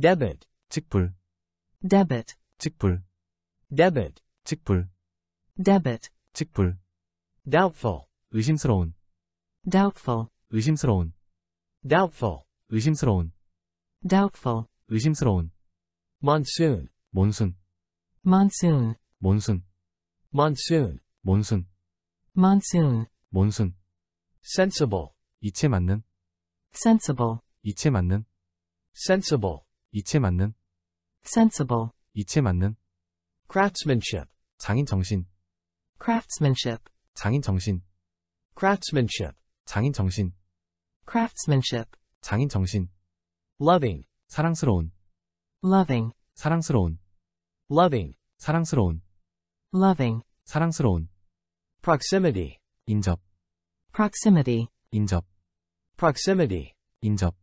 debit, 직불, debit, 직불, debit, 직불, debit, 직불, doubtful, 의심스러운, doubtful, 의심스러운, doubtful, 의심스러운, doubtful, 의심스러운, monsoon, 몬순, monsoon, 몬순, monsoon, 몬순, monsoon, 몬순, sensible, 이체 맞는, sensible, 이체 맞는, sensible, 이체 맞는, sensible, 이체 맞는, craftsmanship, 장인 정신, craftsmanship, 장인 정신, craftsmanship, 장인 정신, craftsmanship, 장인 정신, loving, 사랑스러운, loving, 사랑스러운, loving, 사랑스러운, loving, 사랑스러운, proximity, 인접, proximity, 인접, proximity, 인접,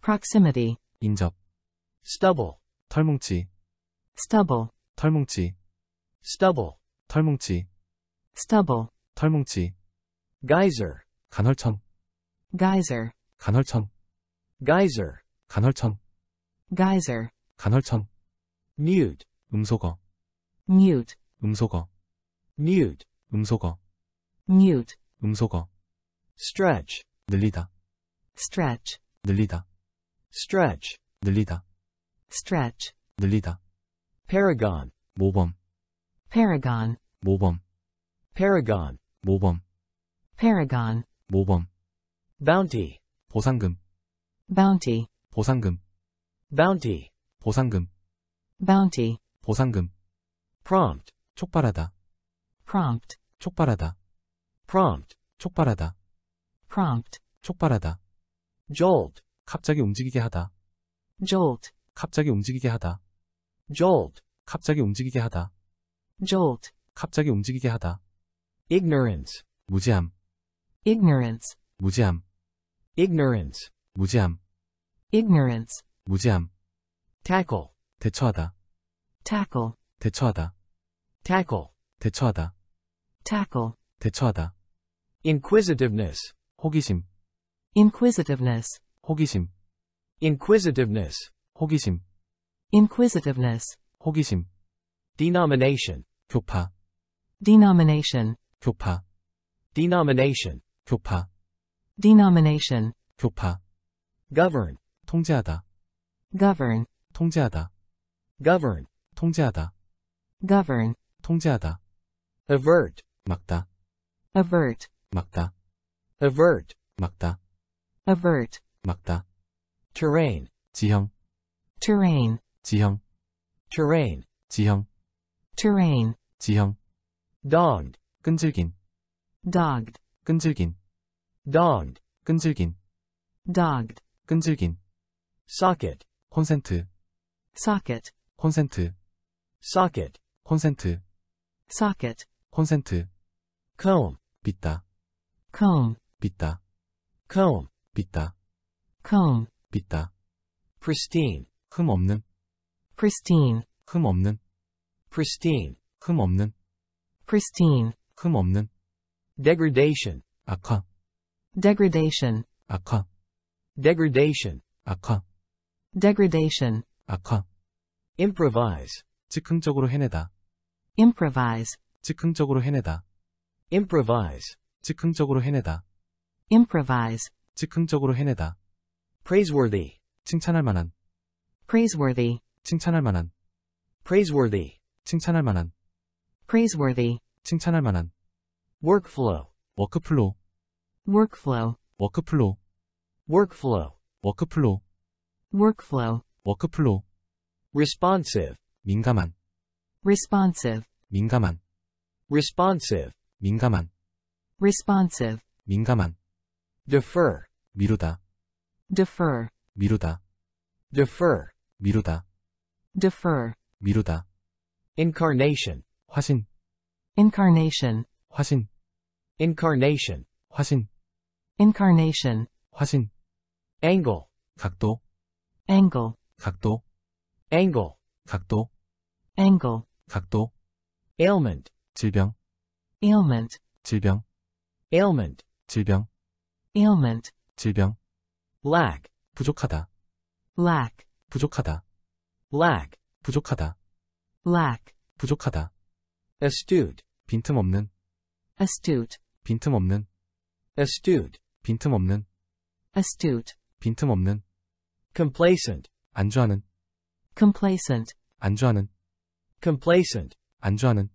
proximity, 인접, stubble, 털뭉치, stubble, 털뭉치, stubble, 털뭉치, stubble, 털뭉치, geyser, 간헐천, geyser, 간헐천, geyser, 간헐천, geyser, 간헐천, mute, 음소거, mute, 음소거, mute, 음소거, mute, 음소거, stretch, 늘리다, stretch, 늘리다, stretch, 늘리다, stretch, 늘리다, paragon, 모범, paragon, 모범, paragon, 모범, paragon, 모범, bounty, 보상금, bounty, 보상금, bounty, 보상금, bounty, 보상금, prompt, 촉발하다, prompt, 촉발하다, prompt, 촉발하다, prompt, 촉발하다, jolt, 갑자기 움직이게 하다, jolt, 갑자기 움직이게 하다, jolt, 갑자기 움직이게 하다, jolt, 갑자기 움직이게 하다, ignorance, 무지함, ignorance, 무지함, ignorance, 무지함, ignorance, 무지함, tackle, 대처하다, tackle, 대처하다, tackle, 대처하다, tackle, 대처하다, inquisitiveness, 호기심, inquisitiveness, 호기심, inquisitiveness, 호기심, inquisitiveness, 호기심, denomination, 교파, denomination, 교파, denomination, 교파, denomination, 교파, govern, 통제하다, govern, 통제하다, govern, 통제하다, govern, avert, 통제하다, 막다, avert, 막다, avert, 막다, avert, 막다, terrain, 지형, terrain, 지형, terrain, 지형, terrain, 지형, dogged, 끈질긴, dogged, 끈질긴, dogged, 끈질긴, dogged, 끈질긴, socket, 콘센트, socket, 콘센트, socket, 콘센트, socket, 콘센트, comb, 빗다, comb, 빗다, comb, 빗다, comb, 빗다, pristine, 흠 없는, pristine, 흠 없는, pristine, 흠 없는, pristine, 흠 없는, degradation, 악화, degradation, 악화, degradation, 악화, degradation, 악화, improvise, 즉흥적으로 해내다, improvise, 즉흥적으로 해내다, improvise, 즉흥적으로 해내다, improvise, 즉흥적으로 해내다, praiseworthy, 칭찬할 만한, praiseworthy, 칭찬할 만한, praiseworthy, 칭찬할 만한, praiseworthy, 칭찬할 만한, workflow, 워크플로우, workflow, 워크플로우, workflow, 워크플로우, workflow, 워크플로우, responsive, 민감한, responsive, 민감한, responsive, 민감한, responsive, 민감한, defer, 미루다, defer, 미루다, defer, 미루다, defer, 미루다, incarnation, 화신, incarnation, 화신, incarnation, 화신, incarnation, 화신, angle, 각도, angle, 각도, angle, 각도, angle, 각도, ailment, 질병, ailment, 질병, ailment, 질병, ailment, 질병, lack, 부족하다, lack, 부족하다, lack, 부족하다, lack, 부족하다, astute, 빈틈없는, astute, 빈틈없는, astute, 빈틈없는, astute, 빈틈없는, complacent, 안주하는, complacent, 안주하는, complacent, 안주하는,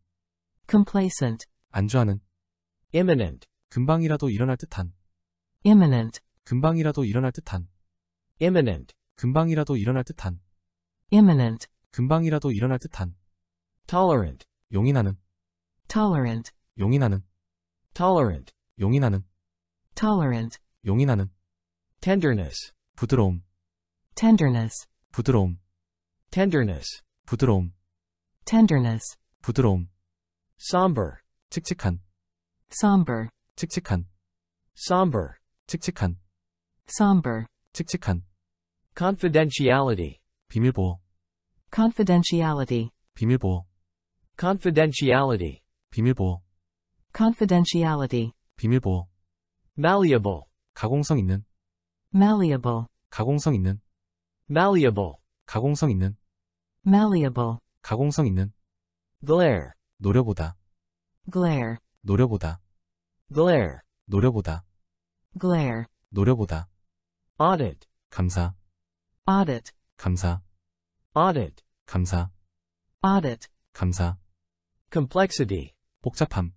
complacent, 안주하는, imminent, 금방이라도 일어날 듯한, imminent, 금방이라도 일어날 듯한, imminent, 금방이라도 일어날 듯한, imminent, 금방이라도 일어날 듯한, tolerant, 용인하는, tolerant, 용인하는, tolerant, 용인하는, tolerant, 용인하는, tenderness, 부드러움, tenderness, 부드러움, tenderness, 부드러움, tenderness, 부드러움, somber, 칙칙한, somber, 칙칙한, somber, 칙칙한, somber, 칙칙한, confidentiality, 비밀보호, confidentiality, 비밀보호, confidentiality, 비밀보호, confidentiality, 비밀보호, malleable, 가공성 있는, malleable, 가공성 있는, malleable, 가공성 있는, malleable, 가공성 있는, glare, 노려보다, glare, 노려보다, glare, 노려보다, glare, 노려보다, audit, 감사, audit, 감사, audit, 감사, audit, 감사, complexity, 복잡함,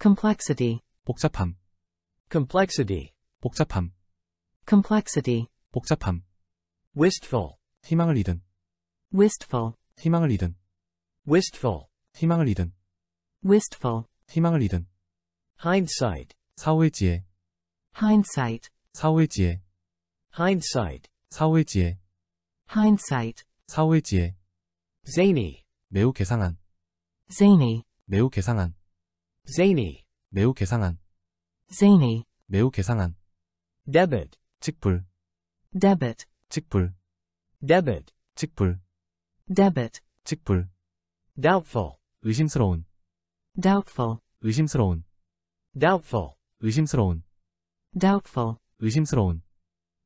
complexity, 복잡함, complexity, 복잡함, complexity, 복잡함, wistful, 희망을 잃은, wistful, 희망을 잃은, wistful, 희망을 잃은, wistful, 희망을 잃은, hindsight, 사후의 지혜, hindsight, 사후의 지혜, hindsight, 사후의 지혜, hindsight, 사후의 지혜, zany, 매우 개상한, zany, 매우 개상한, zany, 매우 개상한, zany, 매우 개상한, debit, 직불, debit, 직불, debit, 직불, debit, 직불, doubtful, 의심스러운, doubtful, 의심스러운, doubtful, 의심스러운, doubtful, 의심스러운,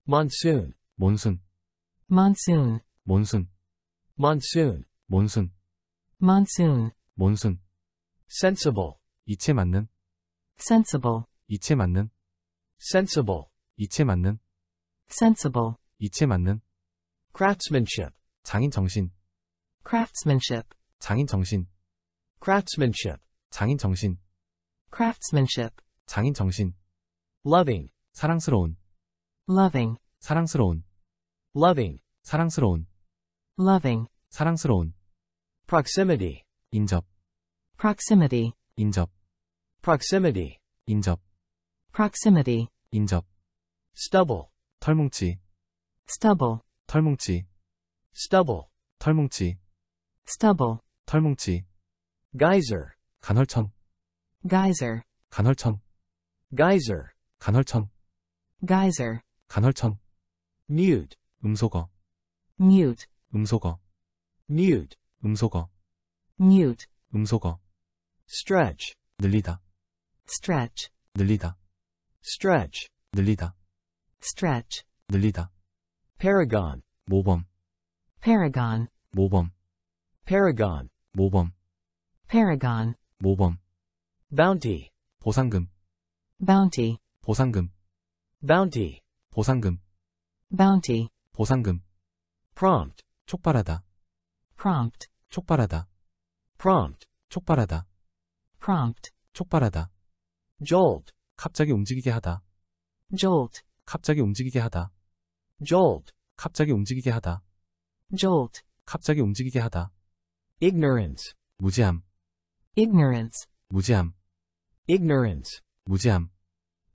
monsoon, 몬순, monsoon, 몬순, monsoon, 몬순, monsoon, 몬순, sensible, 이체 맞는, sensible, 이체 맞는, sensible, 이체 맞는, sensible, 이체 맞는, craftsmanship, 장인 정신, craftsmanship, 장인 정신, craftsmanship, 장인 정신, craftsmanship, 장인 정신, loving, 사랑스러운, loving, 사랑스러운, loving, 사랑스러운, loving, 사랑스러운, proximity, 인접, proximity, 인접, proximity, 인접, proximity, 인접, stubble, 털뭉치, stubble, 털뭉치, stubble, 털뭉치, stubble, 털뭉치, geyser, 간헐천, geyser, 간헐천, geyser, 간헐천, geyser, 간헐천, mute, 음소거, mute, 음소거, mute, 음소거, mute, 음소거, stretch, 늘리다, stretch, 늘리다, stretch, 늘리다, stretch, 늘리다, paragon, 모범, paragon, 모범, paragon, 모범, paragon, 모범, bounty, 보상금, bounty, 보상금, bounty, 보상금, Bounty, 보상금, prompt, 촉발하다, prompt, 촉발하다, prompt, 촉발하다, prompt, 촉발하다, jolt, 갑자기 움직이게 하다, jolt, 갑자기 움직이게 하다, jolt, 갑자기 움직이게 하다, jolt, 갑자기 움직이게 하다, ignorance, 무지함, ignorance, 무지함, ignorance, 무지함,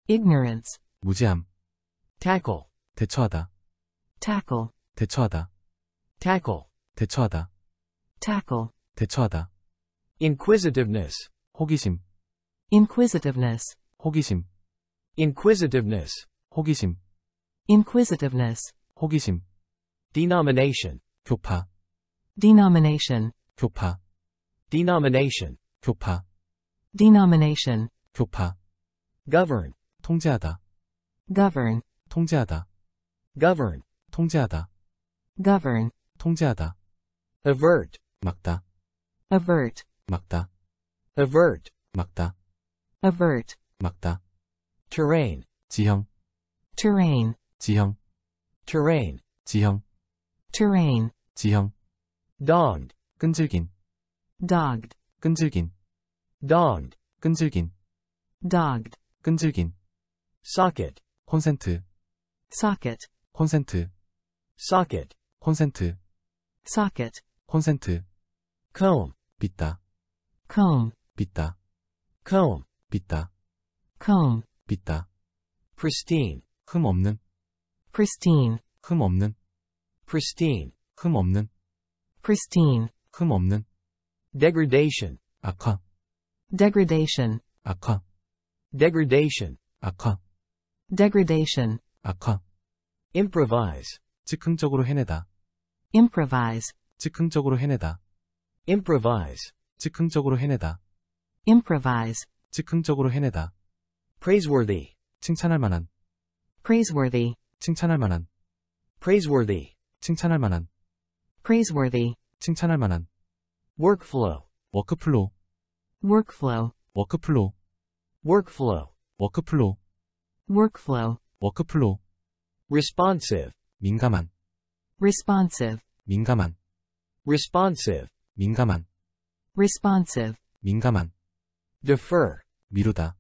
ignorance, 무지함, tackle, 대처하다, tackle, 대처하다, tackle, 대처하다, tackle, 대처하다, inquisitiveness, 호기심, inquisitiveness, 호기심, inquisitiveness, 호기심, inquisitiveness, 호기심, denomination, 교파, denomination, 교파, denomination, 교파, denomination, 교파, govern, 통제하다, govern, 통제하다, govern, 통제하다, govern, 통제하다, avert, 막다, avert, 막다, avert, 막다, avert, 막다, terrain, 지형, terrain, 지형, terrain, 지형, terrain, 지형, dogged, 끈질긴, dogged, 끈질긴, dogged, 끈질긴, dogged, 끈질긴, socket, 콘센트, socket, 콘센트, socket, 콘센트, socket, 콘센트, comb, 빗다, comb, 빗다, comb, 빗다, comb, 빗다, pristine, 흠 없는, pristine, 흠 없는, pristine, 흠 없는, pristine, 흠 없는, degradation, 악화, degradation, 악화, degradation, 악화, degradation, 악화, improvise, 즉흥적으로 해내다, improvise, 즉흥적으로 해내다, improvise, 즉흥적으로 해내다, improvise, 즉흥적으로 해내다, praiseworthy, 칭찬할 만한, praiseworthy, 칭찬할 만한, praiseworthy, 칭찬할 만한, praiseworthy, 칭찬할 만한, workflow, 워크플로우, workflow, 워크플로우, workflow, 워크플로우, workflow, 워크플로우, responsive, 민감한, responsive, 민감한, responsive, 민감한, responsive, 민감한, defer, 미루다,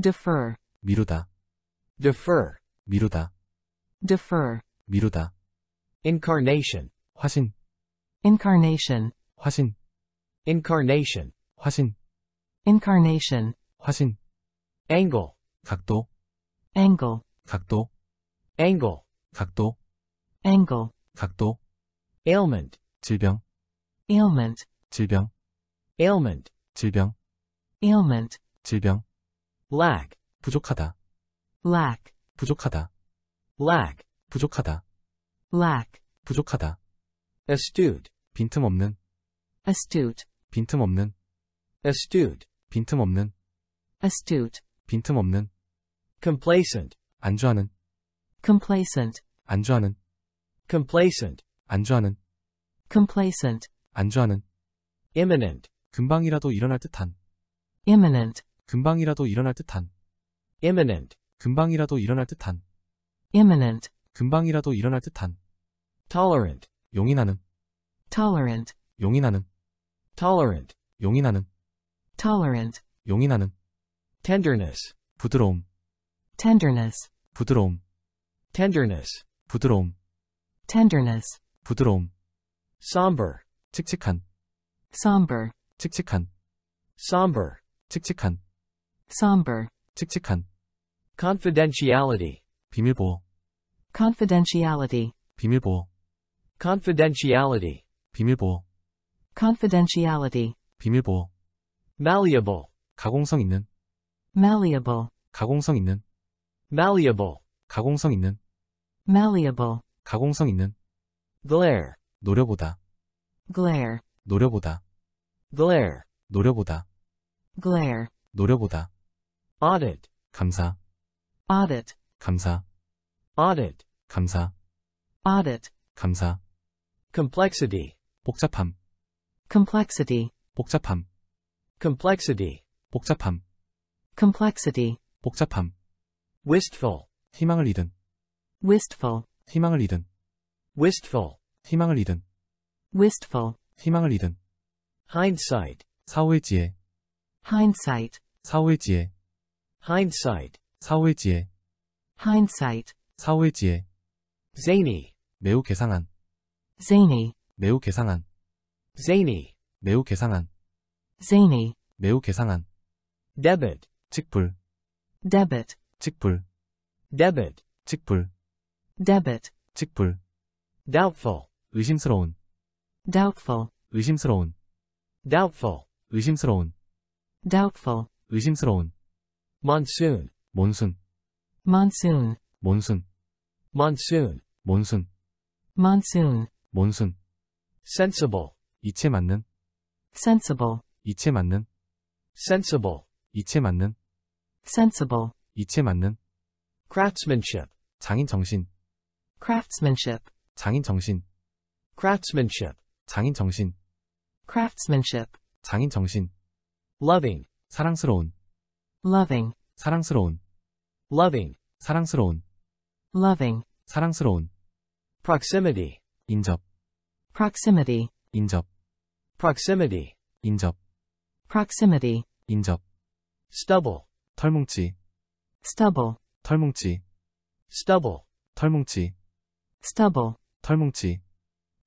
defer, 미루다, defer, 미루다, defer, 미루다, incarnation, 화신, incarnation, 화신, incarnation, 화신, incarnation, 화신, angle, 각도, angle, 각도, Angle, 각도, angle, 각도, ailment, 질병, ailment, 질병, ailment, 질병, ailment, 질병, lack, 부족하다, lack, 부족하다, lack, 부족하다, lack, 부족하다, astute, 빈틈없는, astute, 빈틈없는, astute, 빈틈없는, astute, 빈틈없는, complacent, 안주하는, complacent, 안주하는, complacent, 안주하는, complacent, 안주하는, imminent, 금방이라도 일어날 듯한, imminent, 금방이라도 일어날 듯한, imminent, 금방이라도 일어날 듯한, imminent, 금방이라도 일어날 듯한, tolerant, 용인하는, tolerant, 용인하는, tolerant, 용인하는, tolerant, 용인하는, tenderness, 부드러움, tenderness, 부드러움, tenderness, 부드러움, tenderness, 부드러움, somber, 칙칙한, somber, 칙칙한, somber, 칙칙한, somber, 칙칙한, confidentiality, 비밀보호, confidentiality, 비밀보호, confidentiality, 비밀보호, confidentiality, 비밀보호, malleable, 가공성 있는, malleable, 가공성 있는, malleable, 가공성 있는, malleable, 가공성 있는, glare, 노려보다, glare, 노려보다, glare, 노려보다, glare, 노려보다, audit, 감사, audit, 감사, audit, 감사, audit, 감사, complexity, 복잡함, complexity, 복잡함, complexity, 복잡함, complexity, 복잡함, wistful, 희망을 잃은, wistful, 희망을 잃은, wistful, 희망을 잃은, wistful, 희망을 잃은, hindsight, 사후의 지혜, hindsight, 사후의 지혜, hindsight, 사후의 지혜, hindsight, 사후의 지혜, zany, 매우 개상한, zany, 매우 개상한, zany, 매우 개상한, zany, 매우 개상한, debit, 직불, debit, 직불, debit, 직불, debit, 직불, doubtful, 의심스러운, doubtful, 의심스러운, doubtful, 의심스러운, doubtful, 의심스러운, monsoon, 몬순, monsoon, 몬순, monsoon, 몬순, monsoon, 몬순, sensible, 이체 맞는, sensible, 이체 맞는, sensible, 이체 맞는, sensible, 이체 맞는, craftsmanship, 장인 정신, craftsmanship, 장인 정신, craftsmanship, 장인 정신, craftsmanship, 장인 정신, loving, 사랑스러운, loving, 사랑스러운, loving, 사랑스러운, loving, 사랑스러운, proximity, 인접, proximity, 인접, proximity, 인접, proximity, 인접, stubble, 털뭉치, stubble, 털뭉치, stubble, 털뭉치, stubble, 털뭉치,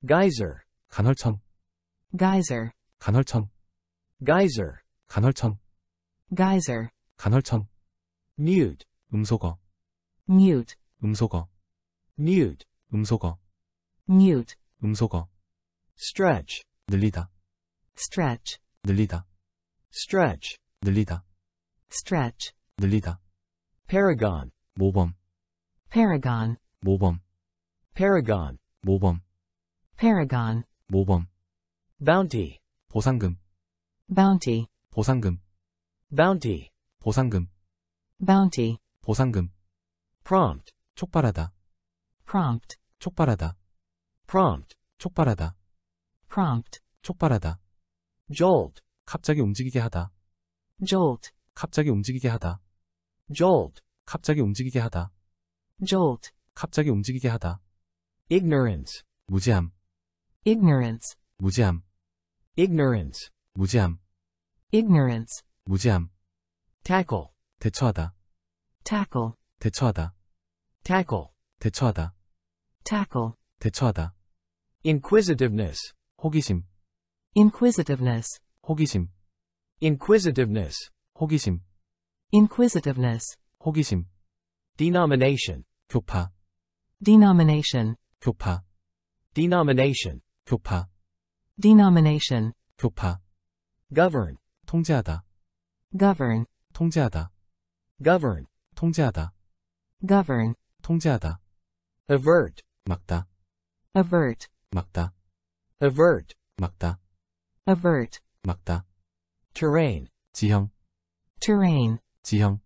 geyser, 간헐천, geyser, 간헐천, geyser, 간헐천, geyser, 간헐천, mute, 음소거, mute, 음소거, mute, 음소거, mute, 음소거, stretch, 늘리다, stretch, 늘리다, stretch, 늘리다, stretch, 늘리다, paragon, 모범, paragon, 모범, paragon, 모범, paragon, 모범, bounty, 보상금, bounty, 보상금, bounty, 보상금, bounty, 보상금, prompt, 촉발하다, prompt, 촉발하다, prompt, 촉발하다, prompt, 촉발하다, jolt, 갑자기 움직이게 하다, jolt, 갑자기 움직이게 하다, jolt, 갑자기 움직이게 하다, jolt, 갑자기 움직이게 하다, ignorance, 무지함, ignorance, 무지함, ignorance, 무지함, ignorance, 무지함, tackle, 대처하다, tackle, 대처하다, tackle, 대처하다, tackle, 대처하다, inquisitiveness, 호기심, inquisitiveness, 호기심, inquisitiveness, 호기심, inquisitiveness, 호기심, denomination, 교파, denomination, 교파, denomination, 교파, denomination, 교파, govern, 통제하다, govern, 통제하다, govern, 통제하다, govern, 통제하다, avert, 막다, avert, 막다, avert, 막다, avert, 막다, terrain, 지형, terrain, 지형,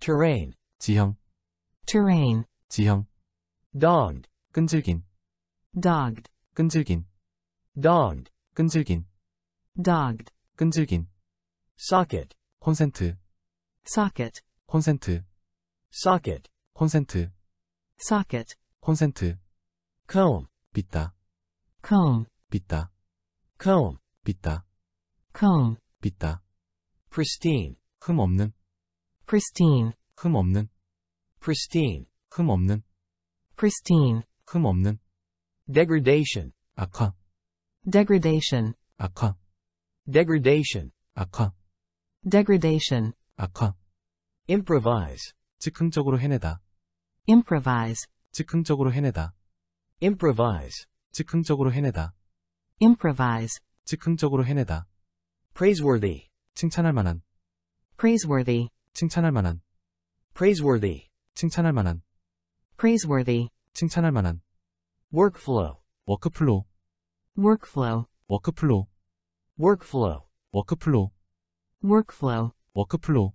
terrain, 지형, terrain, 지형, dogged, 끈질긴, dogged, 끈질긴, dogged, 끈질긴, dogged, 끈질긴, socket, 콘센트, socket, 콘센트, socket, 콘센트, socket, 콘센트, comb, 빗다, comb, 빗다, comb, 빗다, comb, 빗다, pristine, 흠 없는, pristine, 흠 없는, pristine, 흠 없는, pristine, 흠 없는, degradation, 악화, degradation, 악화, degradation, 악화, degradation, 악화, improvise, 즉흥적으로 해내다, improvise, 즉흥적으로 해내다, improvise, 즉흥적으로 해내다, improvise, 즉흥적으로 해내다, praiseworthy, 칭찬할 만한, praiseworthy, 칭찬할 만한, praiseworthy, 칭찬할 만한, praiseworthy, 칭찬할 만한, workflow, 워크플로우, workflow, 워크플로우, workflow, 워크플로우, workflow, 워크플로우,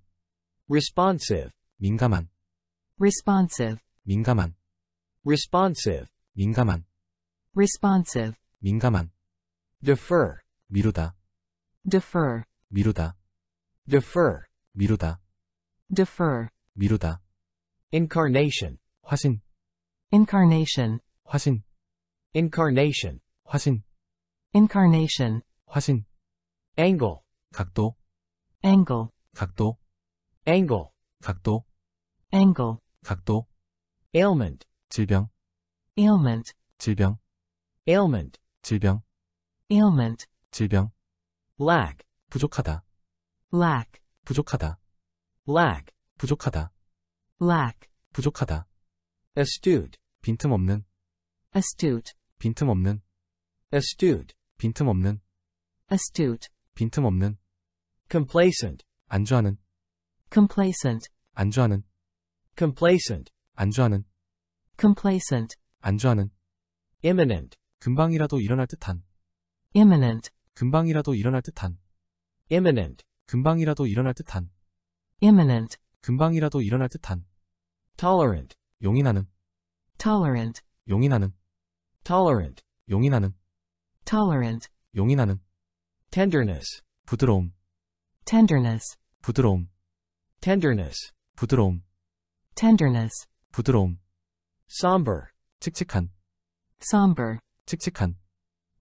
responsive, 민감한, responsive, 민감한, responsive, 민감한, responsive, 민감한, defer, 미루다, defer, 미루다, defer, 미루다, defer, 미루다, incarnation, 화신, incarnation, 화신, incarnation, 화신, incarnation, 화신, angle, 각도, angle, 각도, angle, 각도, angle, 각도, ailment, 질병, ailment, 질병, ailment, 질병, ailment, 질병, lack, 부족하다, lack, 부족하다, lack, 부족하다, lack, 부족하다, astute, 빈틈없는, astute, 빈틈없는, astute, 빈틈없는, astute, 빈틈없는, complacent, 안주하는, complacent, 안주하는, complacent, 안주하는, complacent, 안주하는, imminent, 금방이라도 일어날 듯한, imminent, 금방이라도 일어날 듯한, imminent, 금방이라도 일어날 듯한, imminent, 금방이라도 일어날 듯한, tolerant, 용인하는, tolerant, 용인하는, tolerant, 용인하는, tolerant, 용인하는, tenderness, 부드러움, tenderness, 부드러움, tenderness, 부드러움, tenderness, 부드러움, somber, 칙칙한, somber, 칙칙한,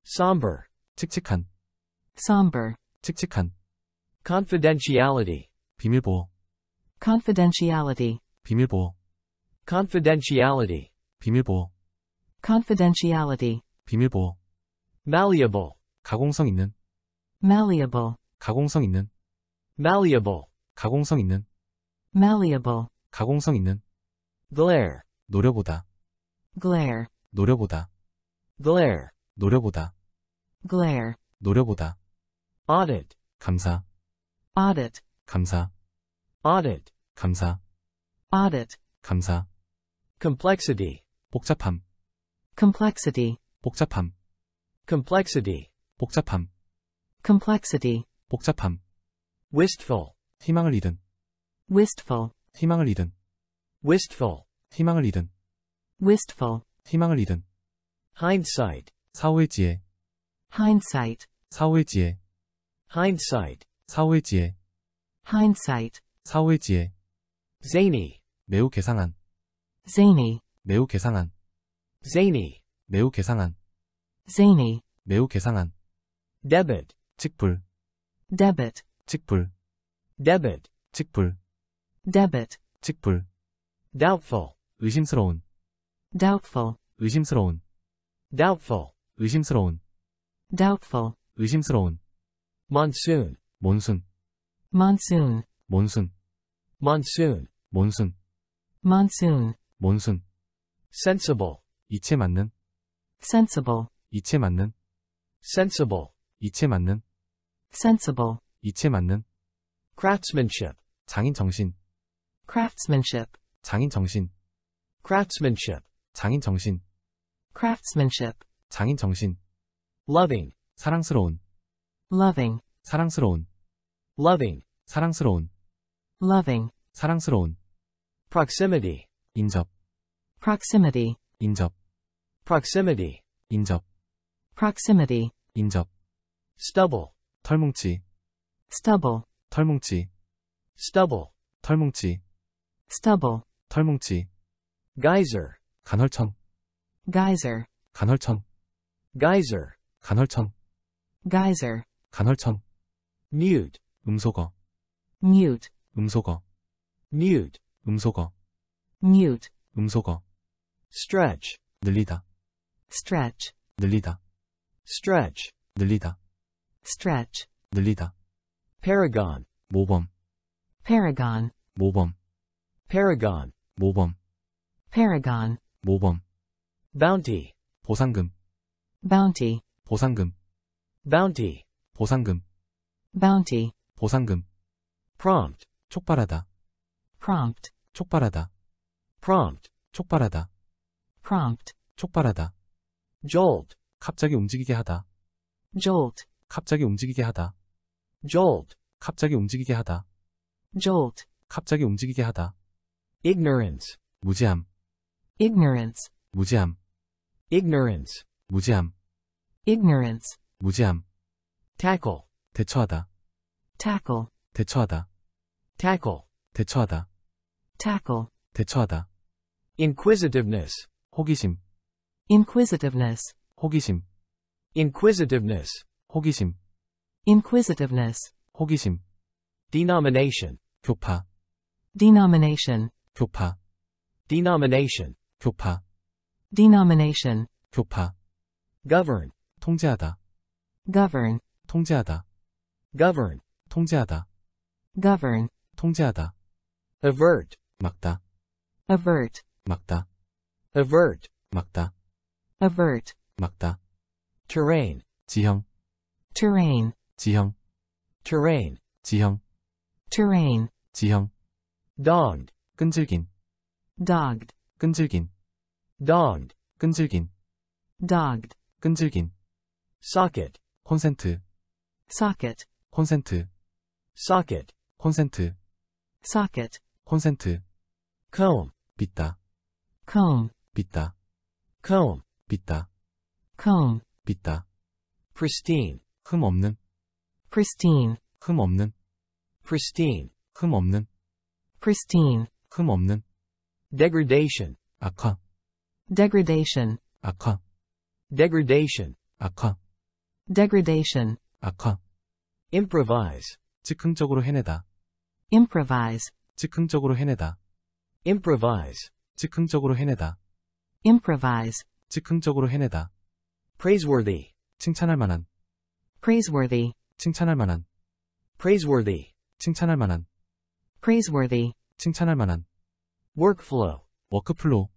somber, 칙칙한, somber, 칙칙한, confidentiality, 비밀보호, confidentiality, 비밀보호, confidentiality, 비밀보호, confidentiality, 비밀보호, malleable, 가공성 있는, malleable, 가공성 있는, malleable, 가공성 있는, malleable, 가공성 있는, glare, 노려보다, glare, 노려보다, glare, 노려보다, glare, 노려보다, audit, 감사, audit, 감사, audit, 감사, audit, 감사, complexity, 복잡함, complexity, 복잡함, complexity, 복잡함, complexity, 복잡함, wistful, 희망을 잃은, wistful, 희망을 잃은, wistful, 희망을 잃은, wistful, 희망을 잃은, hindsight, 사후의 지혜, hindsight, 사후의 지혜, hindsight, 사후의 지혜, hindsight, 사후의 지혜, zany, 매우 개상한, zany, 매우 개상한, zany, 매우 개상한, zany, 매우 개상한, debit, 직불, debit, 직불, debit, 직불, debit, 직불, doubtful, 의심스러운, doubtful, 의심스러운, doubtful, 의심스러운, doubtful, 의심스러운, monsoon, 몬순, monsoon, 몬순, monsoon, 몬순, monsoon, 몬순, sensible, 이체 맞는, sensible, 이체 맞는, sensible, 이체 맞는, sensible, 이체 맞는, craftsmanship, 장인 정신, craftsmanship, 장인 정신, craftsmanship, 장인 정신, craftsmanship, 장인 정신, loving, 사랑스러운, loving, 사랑스러운, loving, 사랑스러운, loving, 사랑스러운, proximity, 인접, proximity, 인접, proximity, 인접, proximity, 인접, stubble, 털뭉치, stubble, 털뭉치, stubble, 털뭉치, stubble, 털뭉치, geyser, 간헐천, geyser, 간헐천, geyser, 간헐천, geyser, 간헐천, mute, 음소거, mute, 음소거, mute, 음소거, mute, 음소거, stretch, 늘리다, stretch, 늘리다, stretch, 늘리다, stretch, 늘리다, paragon, 모범, paragon, 모범, paragon, 모범, paragon, 모범, bounty, 보상금, bounty, 보상금, bounty, 보상금, bounty, 보상금, Prompt, 촉발하다, prompt, 촉발하다, prompt, 촉발하다, prompt, 촉발하다, jolt, 갑자기 움직이게 하다, jolt, 갑자기 움직이게 하다, jolt, 갑자기 움직이게 하다, jolt, 갑자기 움직이게 하다, ignorance, 무지함, ignorance, 무지함, ignorance, 무지함, ignorance, 무지함, tackle, 대처하다, tackle, 대처하다, tackle, 대처하다, tackle, 대처하다, inquisitiveness, 호기심, inquisitiveness, 호기심, inquisitiveness, 호기심, inquisitiveness, 호기심, denomination, 교파, denomination, 교파, denomination, 교파, denomination, 교파, govern, 통제하다, govern, 통제하다, govern, 통제하다, govern, 통제하다, avert, 막다, avert, 막다, avert, 막다, avert, 막다, terrain, 지형, terrain, 지형, terrain, 지형, terrain, 지형, dogged, 끈질긴, dogged, 끈질긴, dogged, 끈질긴, dogged, 끈질긴, socket, 콘센트, socket, 콘센트, socket, 콘센트, socket, 콘센트, comb, 빗다, comb, 빗다, comb, 빗다, comb, 빗다, pristine, 흠 없는, pristine, 흠 없는, pristine, 흠 없는, pristine, 흠 없는, degradation, 악화, degradation, 악화, degradation, 악화, degradation, 악화, improvise, 즉흥적으로 해내다, improvise, 즉흥적으로 해내다, improvise, 즉흥적으로 해내다, improvise, 즉흥적으로 해내다, praiseworthy, 칭찬할 만한, praiseworthy, 칭찬할 만한, praiseworthy, 칭찬할 만한, praiseworthy, 칭찬할 만한, workflow, 워크플로우,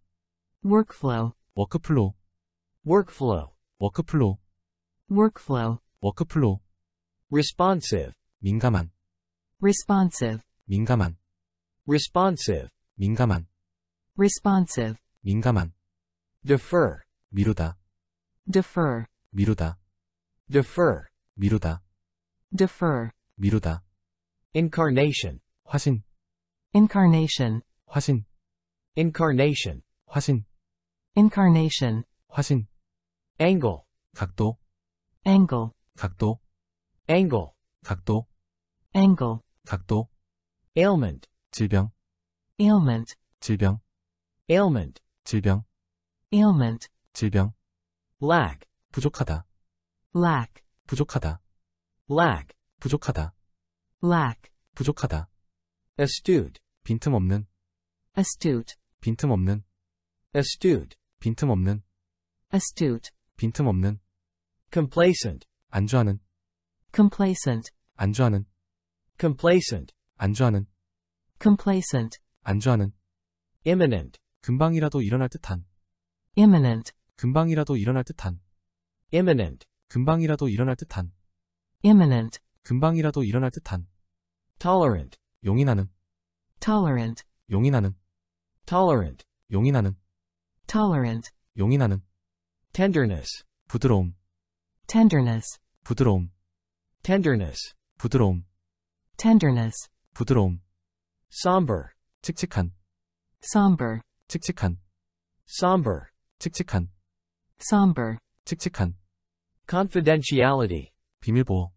workflow, 워크플로우, workflow, 워크플로우, workflow, 워크플로우, responsive, 민감한, responsive, 민감한, responsive, 민감한, responsive, 민감한, defer, 미루다, defer, 미루다, defer, 미루다, defer, 미루다, incarnation, 화신, incarnation, 화신, incarnation, 화신, incarnation, 화신, angle, 각도, angle, 각도, angle, 각도, angle, 각도, ailment, 질병, ailment, 질병, ailment, 질병, ailment, 질병, lack, 부족하다, lack, 부족하다, lack, 부족하다, lack, 부족하다, astute, 빈틈없는, astute, 빈틈없는, astute, 빈틈없는, astute, 빈틈없는, complacent, 안주하는, complacent, 안주하는, complacent, 안주하는, complacent, 안주하는, imminent, 금방이라도 일어날 듯한, imminent, 금방이라도 일어날 듯한, imminent, 금방이라도 일어날 듯한, imminent, 금방이라도 일어날 듯한, tolerant, 용인하는, tolerant, 용인하는, tolerant, 용인하는, tolerant, 용인하는, tenderness, 부드러움, tenderness, 부드러움, tenderness, 부드러움, tenderness, 부드러움, somber, 칙칙한, somber, 칙칙한, somber, 칙칙한, somber, 칙칙한, confidentiality, 비밀보호,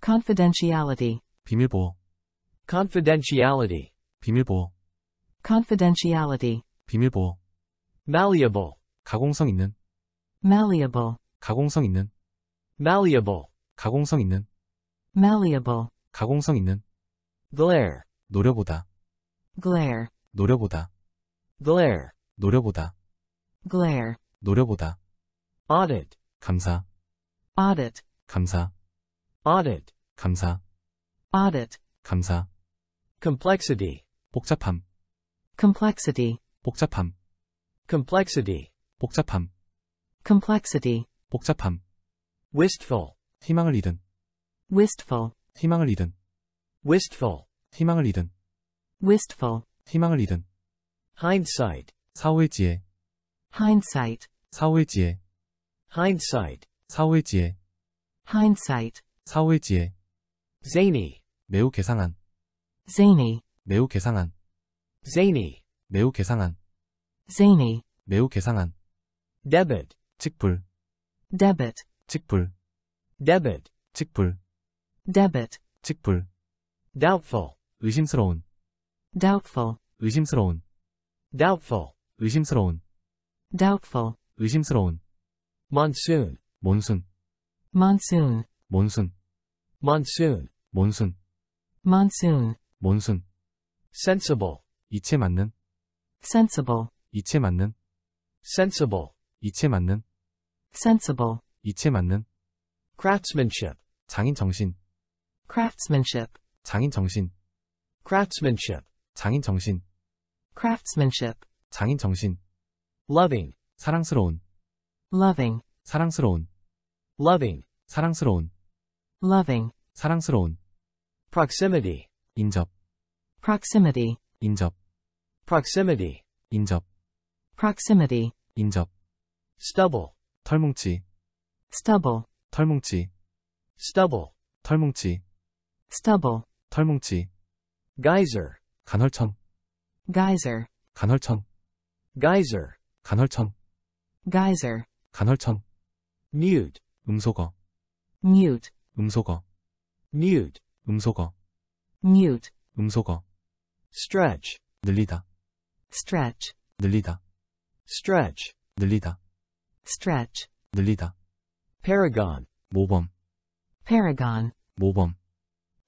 confidentiality, 비밀보호, confidentiality, 비밀보호, confidentiality, 비밀보호, malleable, 가공성 있는, malleable, 가공성 있는, malleable, 가공성 있는, malleable, 가공성 있는, glare, 노려보다, glare, 노려보다, glare, 노려보다, glare, 노려보다, audit, 감사, audit, 감사, audit, 감사, audit, 감사, complexity, 복잡함, complexity, 복잡함, complexity, 복잡함, complexity, 복잡함, wistful, 희망을 잃은, wistful, 희망을 잃은, wistful, 희망을 잃은, wistful, 희망을 잃은, hindsight, 사후의 지혜, hindsight, 사후의 지혜, hindsight, 사후의 지혜, hindsight, 사후의 지혜, zany, 매우 개상한, zany, 매우 개상한, zany, 매우 개상한, zany, 매우 개상한, debit, 직불, debit, 직불, debit, 직불, debit, 직불, doubtful, 의심스러운, doubtful, 의심스러운, doubtful, 의심스러운, doubtful, 의심스러운, monsoon, 몬순, monsoon, 몬순, monsoon, 몬순, monsoon, 몬순, sensible, 이체 맞는, sensible, 이체 맞는, sensible, 이체 맞는, sensible, 이체 맞는, craftsmanship, 장인 정신, craftsmanship, 장인 정신, craftsmanship, 장인 정신, craftsmanship, 장인 정신, loving, 사랑스러운, loving, 사랑스러운, loving, 사랑스러운, loving, 사랑스러운, proximity, 인접, proximity, 인접, proximity, 인접, proximity, 인접, stubble, 털뭉치, stubble, 털뭉치, stubble, 털뭉치, stubble, 털뭉치, geyser, 간헐천, geyser, 간헐천, geyser, 간헐천, geyser, 간헐천, mute, 음소거, mute, 음소거, mute, 음소거, mute, 음소거, stretch, 늘리다, stretch, 늘리다, stretch, 늘리다, stretch, 늘리다, paragon, 모범, paragon, 모범,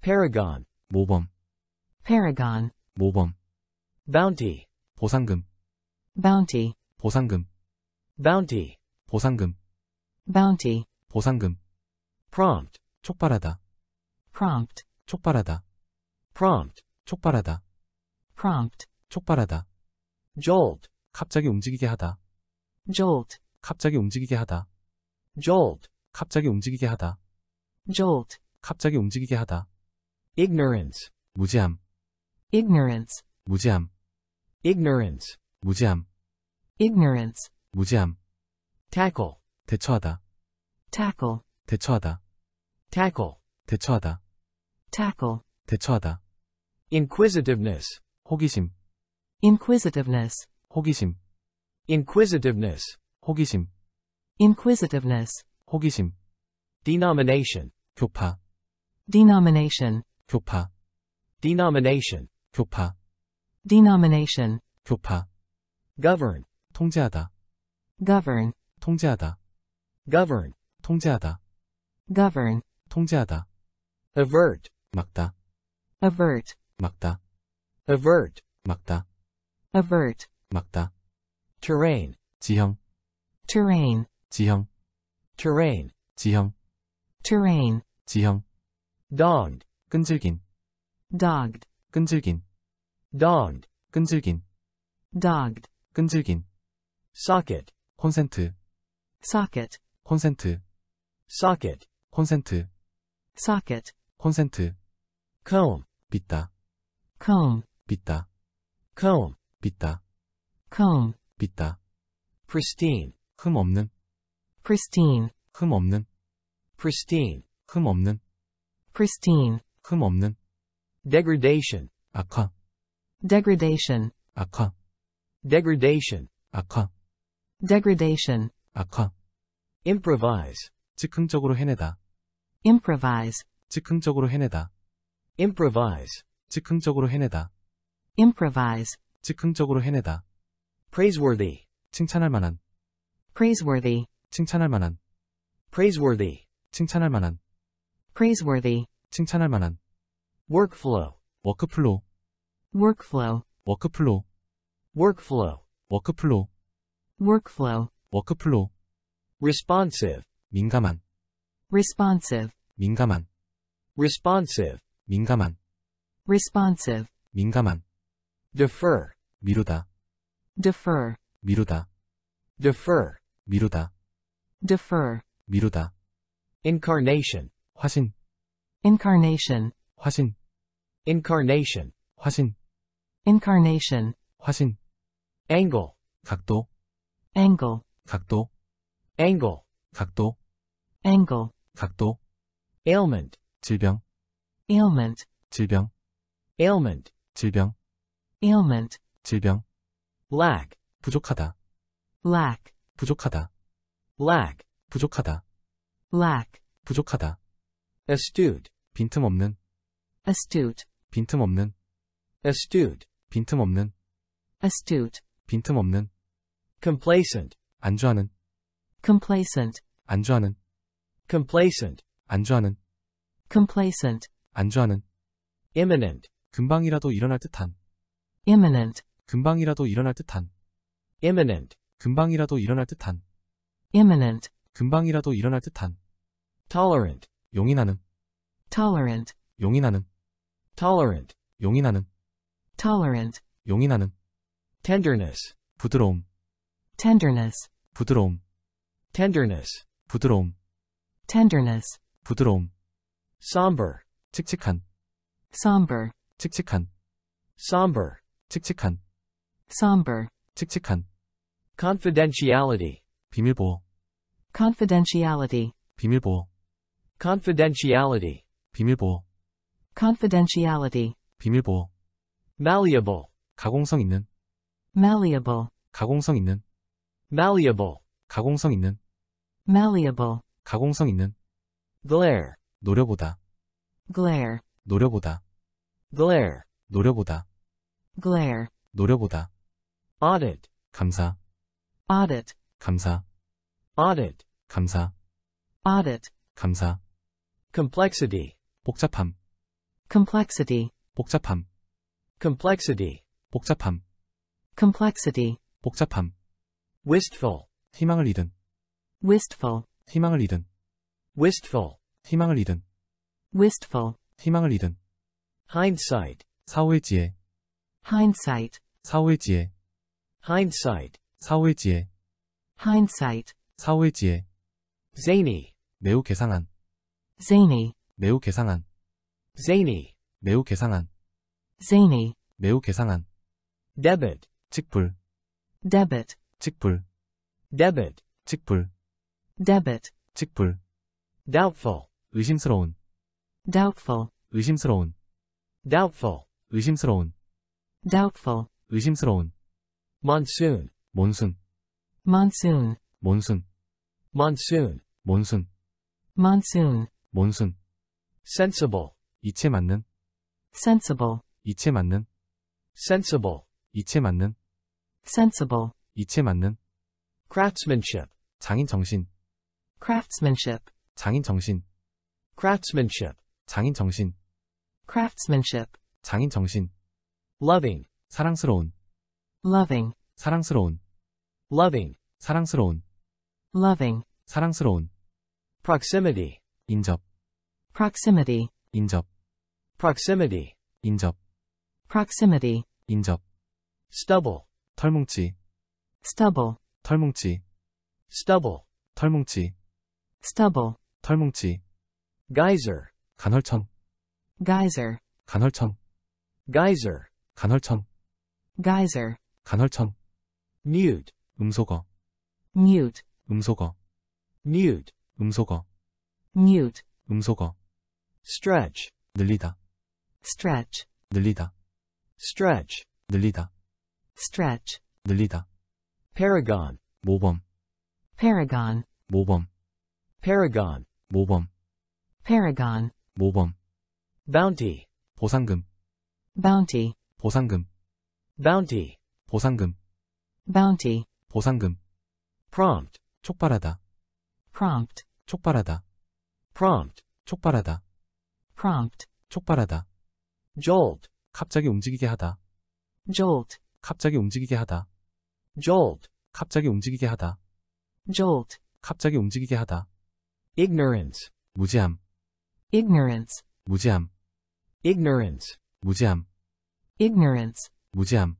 paragon, 모범, paragon, 모범, bounty, 보상금, bounty, 보상금, bounty, 보상금, bounty, 보상금, prompt, 촉발하다, prompt, 촉발하다, prompt, 촉발하다, prompt, 촉발하다, jolt, 갑자기 움직이게 하다, jolt, 갑자기 움직이게 하다, jolt, 갑자기 움직이게 하다, jolt, 갑자기 움직이게 하다, ignorance, 무지함, ignorance, 무지함, ignorance, 무지함, ignorance, 무지함, tackle, 대처하다, tackle, 대처하다, tackle, 대처하다, tackle, 대처하다, inquisitiveness, 호기심, inquisitiveness, 호기심, inquisitiveness, 호기심, inquisitiveness, 호기심, denomination, 교파, denomination, 교파, denomination, 교파, denomination, 교파, govern, 통제하다, govern, 통제하다, govern, 통제하다, govern, 통제하다, avert, 막다, avert, 막다, avert, 막다, avert, 막다, terrain, 지형, terrain, 지형, terrain, 지형, terrain, 지형, dogged, 끈질긴, dogged, 끈질긴, dogged, 끈질긴, dogged, 끈질긴, socket, 콘센트, socket, 콘센트, socket, 콘센트, socket, 콘센트, comb, 빗다, comb, 빗다, comb, 빗다, comb, 빗다, pristine, 흠 없는, pristine, 흠 없는, pristine, 흠 없는, pristine, 흠 없는, degradation, 악화, degradation, 악화, degradation, 악화, degradation, 악화, improvise, 즉흥적으로 해내다, improvise, 즉흥적으로 해내다, improvise, 즉흥적으로 해내다, improvise, 즉흥적으로 해내다, praiseworthy, 칭찬할 만한, praiseworthy, 칭찬할 만한, praiseworthy, 칭찬할 만한, praiseworthy, 칭찬할 만한, workflow, 워크플로우, workflow, 워크플로우, workflow, 워크플로우, workflow, 워크플로우, responsive, 민감한, responsive, 민감한, responsive, 민감한, responsive, 민감한, defer, 미루다, defer, 미루다, defer, 미루다, defer, 미루다, incarnation, 화신, Incarnation, 화신, incarnation, 화신, incarnation, 화신, angle, 각도, angle, 각도, angle, 각도, angle, 각도, ailment, 질병, ailment, 질병, ailment, 질병, ailment, 질병, lack, 부족하다, lack, 부족하다, lack, 부족하다, lack, 부족하다, astute, 빈틈없는, astute, 빈틈없는, astute, 빈틈없는, astute, 빈틈없는, complacent, 안주하는, complacent, 안주하는, complacent, 안주하는, complacent, 안주하는, imminent, 금방이라도 일어날 듯한, imminent, 금방이라도 일어날 듯한, imminent, 금방이라도 일어날 듯한, imminent, 금방이라도 일어날 듯한, tolerant, 용인하는, tolerant, 용인하는, tolerant, 용인하는, tolerant, 용인하는, tenderness, 부드러움, tenderness, 부드러움, tenderness, 부드러움, tenderness, 부드러움, somber, 칙칙한, somber, 칙칙한, somber, 칙칙한, somber, 칙칙한, confidentiality, 비밀보호, confidentiality, 비밀보호, confidentiality, 비밀보호, confidentiality, 비밀보호, malleable, 가공성 있는, malleable, 가공성 있는, malleable, 가공성 있는, malleable, 가공성 있는, glare, 노려보다, glare, 노려보다, glare, 노려보다, glare, 노려보다, audit, 감사, audit, 감사, audit, 감사, audit, 감사, complexity, 복잡함, complexity, 복잡함, complexity, 복잡함, complexity, 복잡함, wistful, 희망을 잃은, wistful, 희망을 잃은, wistful, 희망을 잃은, wistful, 희망을 잃은, hindsight, 사후의 지혜, hindsight, 사후의 지혜, hindsight, 사후의 지혜, hindsight, 사후의 지혜, zany, 매우 개상한, zany, 매우 개상한, zany, 매우 개상한, zany, 매우 개상한, debit, 직불, debit, 직불, debit, 직불, debit, 직불, doubtful, 의심스러운, doubtful, 의심스러운, doubtful, 의심스러운, doubtful, 의심스러운, monsoon, 몬순, monsoon, 몬순, monsoon, 몬순, monsoon, 몬순, sensible, 이체 맞는, sensible, 이체 맞는, sensible, 이체 맞는, sensible, 이체 맞는, craftsmanship, 장인 정신, craftsmanship, 장인 정신, craftsmanship, 장인 정신, craftsmanship, 장인 정신, loving, 사랑스러운, loving, 사랑스러운, loving, 사랑스러운, loving, 사랑스러운, proximity, 인접, proximity, 인접, proximity, 인접, proximity, 인접, stubble, 털뭉치, stubble, 털뭉치, stubble, 털뭉치, stubble, 털뭉치, geyser, 간헐천, geyser, 간헐천, geyser, 간헐천, geyser, 간헐천, mute, 음소거, mute, 음소거, mute, 음소거, mute, 음소거, stretch, 늘리다, stretch, 늘리다, stretch, 늘리다, stretch, 늘리다, paragon, 모범, paragon, 모범, paragon, 모범, paragon, 모범, bounty, 보상금, bounty, 보상금, bounty, 보상금, bounty, 보상금, prompt, 촉발하다, prompt, 촉발하다, prompt, 촉발하다, prompt, 촉발하다, jolt, 갑자기 움직이게 하다, jolt, 갑자기 움직이게 하다, jolt, 갑자기 움직이게 하다, jolt, 갑자기 움직이게 하다, ignorance, 무지함, ignorance, 무지함, ignorance, 무지함, ignorance, 무지함,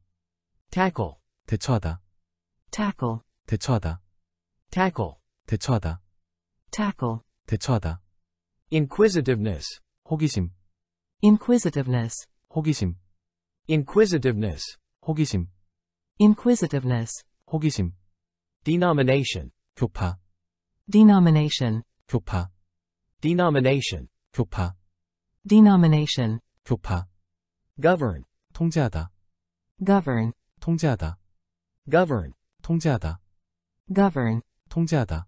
tackle, 대처하다, tackle, 대처하다, tackle, 대처하다, tackle, 대처하다, inquisitiveness, 호기심, inquisitiveness, 호기심, inquisitiveness, 호기심, inquisitiveness, 호기심, denomination, 교파, denomination, 교파, denomination, 교파, denomination, 교파, govern, 통제하다, govern, 통제하다, govern, 통제하다, govern, avert, 통제하다,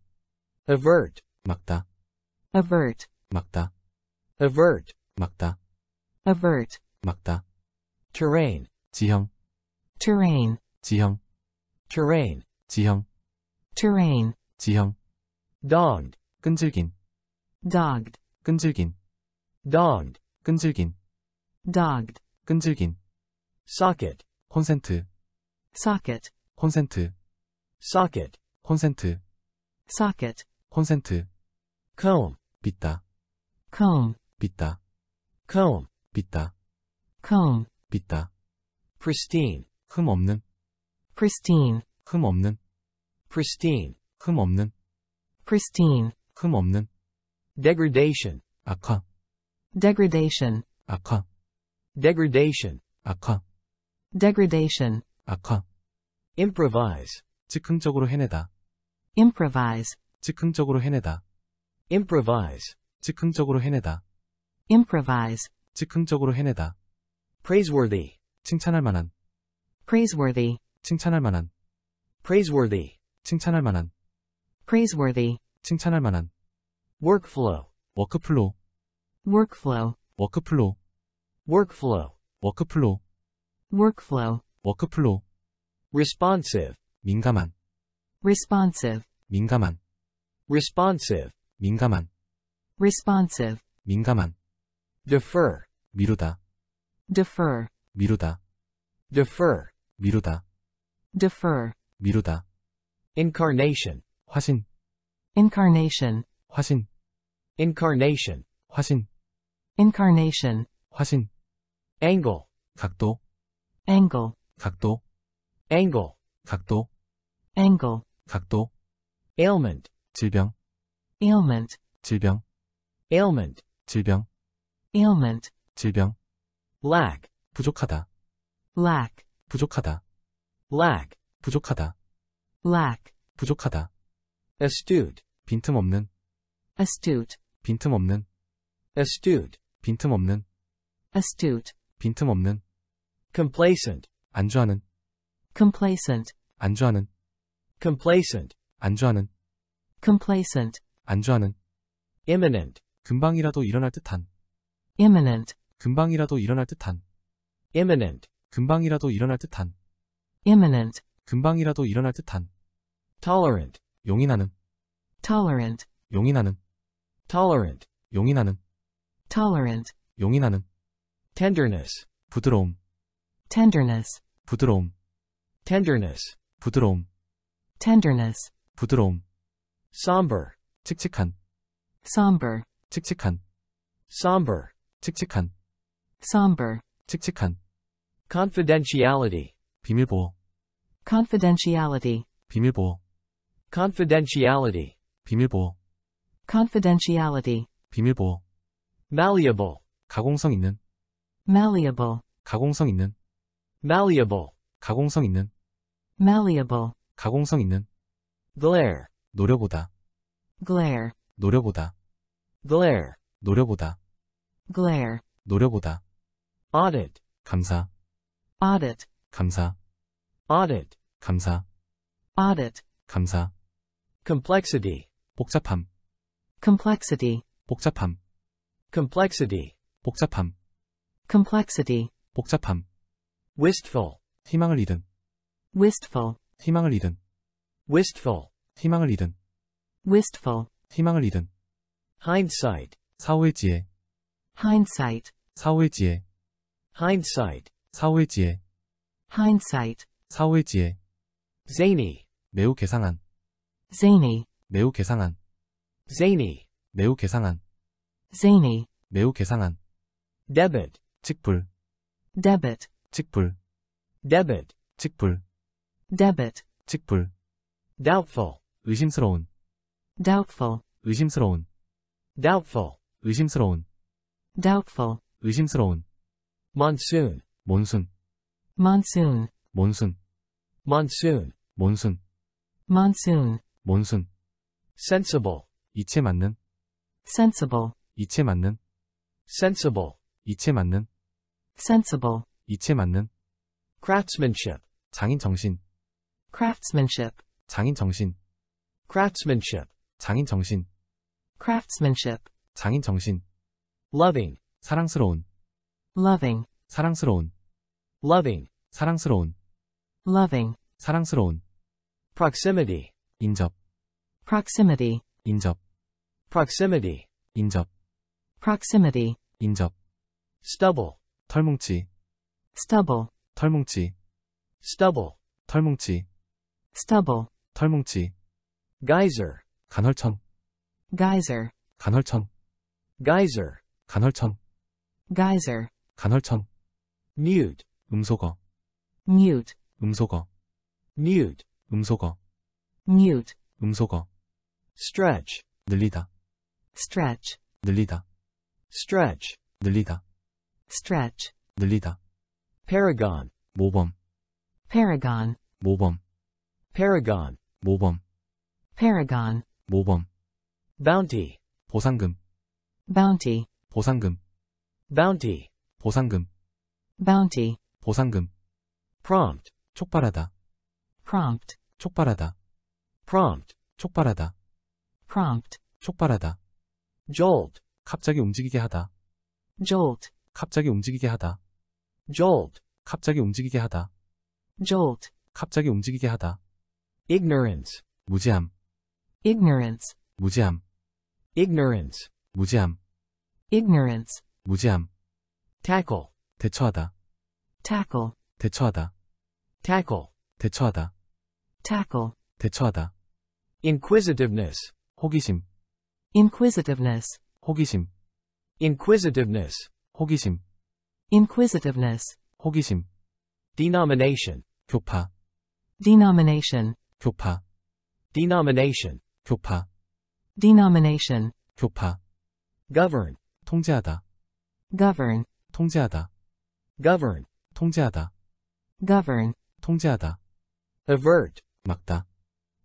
막다, avert, 막다, avert, 막다, avert, 막다, terrain, 지형, terrain, 지형, terrain, 지형, terrain, 지형, dogged, 끈질긴, dogged, 끈질긴, dogged, 끈질긴, dogged, 끈질긴, socket, 콘센트, socket, 콘센트, socket, 콘센트, socket, 콘센트, comb, 빗다, comb, 빗다, comb, 빗다, comb, 빗다, pristine, 흠 없는, pristine, 흠 없는, pristine, 흠 없는, pristine, 흠 없는, degradation, 악화, degradation, 악화, degradation, 악화, degradation, 악화, improvise, 즉흥적으로 해내다, improvise, 즉흥적으로 해내다, improvise, 즉흥적으로 해내다, improvise, 즉흥적으로 해내다, praiseworthy, 칭찬할 만한, praiseworthy, 칭찬할 만한, praiseworthy, 칭찬할 만한, praiseworthy, 칭찬할 만한, workflow, 워크플로우, workflow, 워크플로우, workflow, 워크플로우, workflow, 워크플로우, responsive, 민감한, responsive, 민감한, responsive, 민감한, responsive, 민감한, defer, 미루다, defer, 미루다, defer, 미루다, defer, 미루다, incarnation, 화신, incarnation, 화신, incarnation, 화신, incarnation, 화신, angle, 각도, angle, 각도, angle, 각도, angle, 각도, ailment, 질병, ailment, 질병, ailment, 질병, Ailment, 질병, lack, 부족하다, lack, 부족하다, lack, 부족하다, lack, 부족하다, astute, 빈틈없는, astute, 빈틈없는, astute, 빈틈없는, astute, 빈틈없는, complacent, 안주하는, complacent, 안주하는, complacent, 안주하는, complacent, 안주하는, imminent, 금방이라도 일어날 듯한, imminent, 금방이라도 일어날 듯한, imminent, 금방이라도 일어날 듯한, imminent, 금방이라도 일어날 듯한, tolerant, 용인하는, tolerant, 용인하는, tolerant, 용인하는, tolerant, 용인하는, tenderness, 부드러움, tenderness, 부드러움, tenderness, 부드러움, tenderness, 부드러움, somber, 칙칙한, somber, 칙칙한, somber, 칙칙한, somber, 칙칙한, confidentiality, 비밀보호, confidentiality, 비밀보호, confidentiality, 비밀보호, confidentiality, 비밀보호, malleable, 가공성 있는, malleable, 가공성 있는, malleable, 가공성 있는, malleable, 가공성 있는, glare, 노려보다, glare, 노려보다, glare, 노려보다, glare, 노려보다, audit, 감사, audit, 감사, audit, 감사, audit, 감사, complexity, 복잡함, complexity, 복잡함, complexity, 복잡함, complexity, 복잡함, wistful, 희망을 잃은, wistful, 희망을 잃은, wistful, 희망을 잃은, wistful, 희망을 잃은, hindsight, 사후의 지혜, hindsight, 사후의 지혜, hindsight, 사후의 지혜, hindsight, 사후의 지혜, zany, 매우 개상한, zany, 매우 개상한, zany, 매우 개상한, zany, 매우 개상한, debit, 직불, debit, 직불, debit, 직불, debit, 직불, doubtful, 의심스러운, doubtful, 의심스러운, doubtful, 의심스러운, doubtful, 의심스러운, monsoon, 몬순, monsoon, 몬순, monsoon, 몬순, monsoon, 몬순, sensible, 이체 맞는, sensible, 이체 맞는, sensible, 이체 맞는, sensible, 이체 맞는, craftsmanship, 장인 정신, craftsmanship, 장인 정신, craftsmanship, 장인 정신, craftsmanship, 장인 정신, loving, 사랑스러운, loving, 사랑스러운, loving, 사랑스러운, loving, 사랑스러운, proximity, 인접, proximity, 인접, proximity, 인접, proximity, 인접, stubble, 털뭉치, stubble, 털뭉치, stubble, 털뭉치, stubble, 털뭉치, geyser, 간헐천, geyser, 간헐천, geyser, 간헐천, geyser, 간헐천, mute, 음소거, mute, 음소거, mute, 음소거, mute, 음소거, stretch, 늘리다, stretch, 늘리다, stretch, 늘리다, stretch, 늘리다, paragon, 모범, paragon, 모범, paragon, 모범, paragon, 모범, bounty, 보상금, bounty, 보상금, bounty, 보상금, bounty, 보상금, prompt, 촉발하다, prompt, 촉발하다, prompt, 촉발하다, prompt, 촉발하다, jolt, 갑자기 움직이게 하다, jolt, 갑자기 움직이게 하다, jolt, 갑자기 움직이게 하다, jolt, 갑자기 움직이게 하다, ignorance, 무지함, ignorance, 무지함, ignorance, 무지함, ignorance, 무지함, tackle, 대처하다, tackle, 대처하다, tackle, 대처하다, tackle, 대처하다, inquisitiveness, 호기심, inquisitiveness, 호기심, inquisitiveness, 호기심, inquisitiveness, 호기심, denomination, 교파, denomination, 교파, denomination, 교파, denomination, 교파, govern, 통제하다, govern, 통제하다, govern, 통제하다, govern, 통제하다, avert, 막다,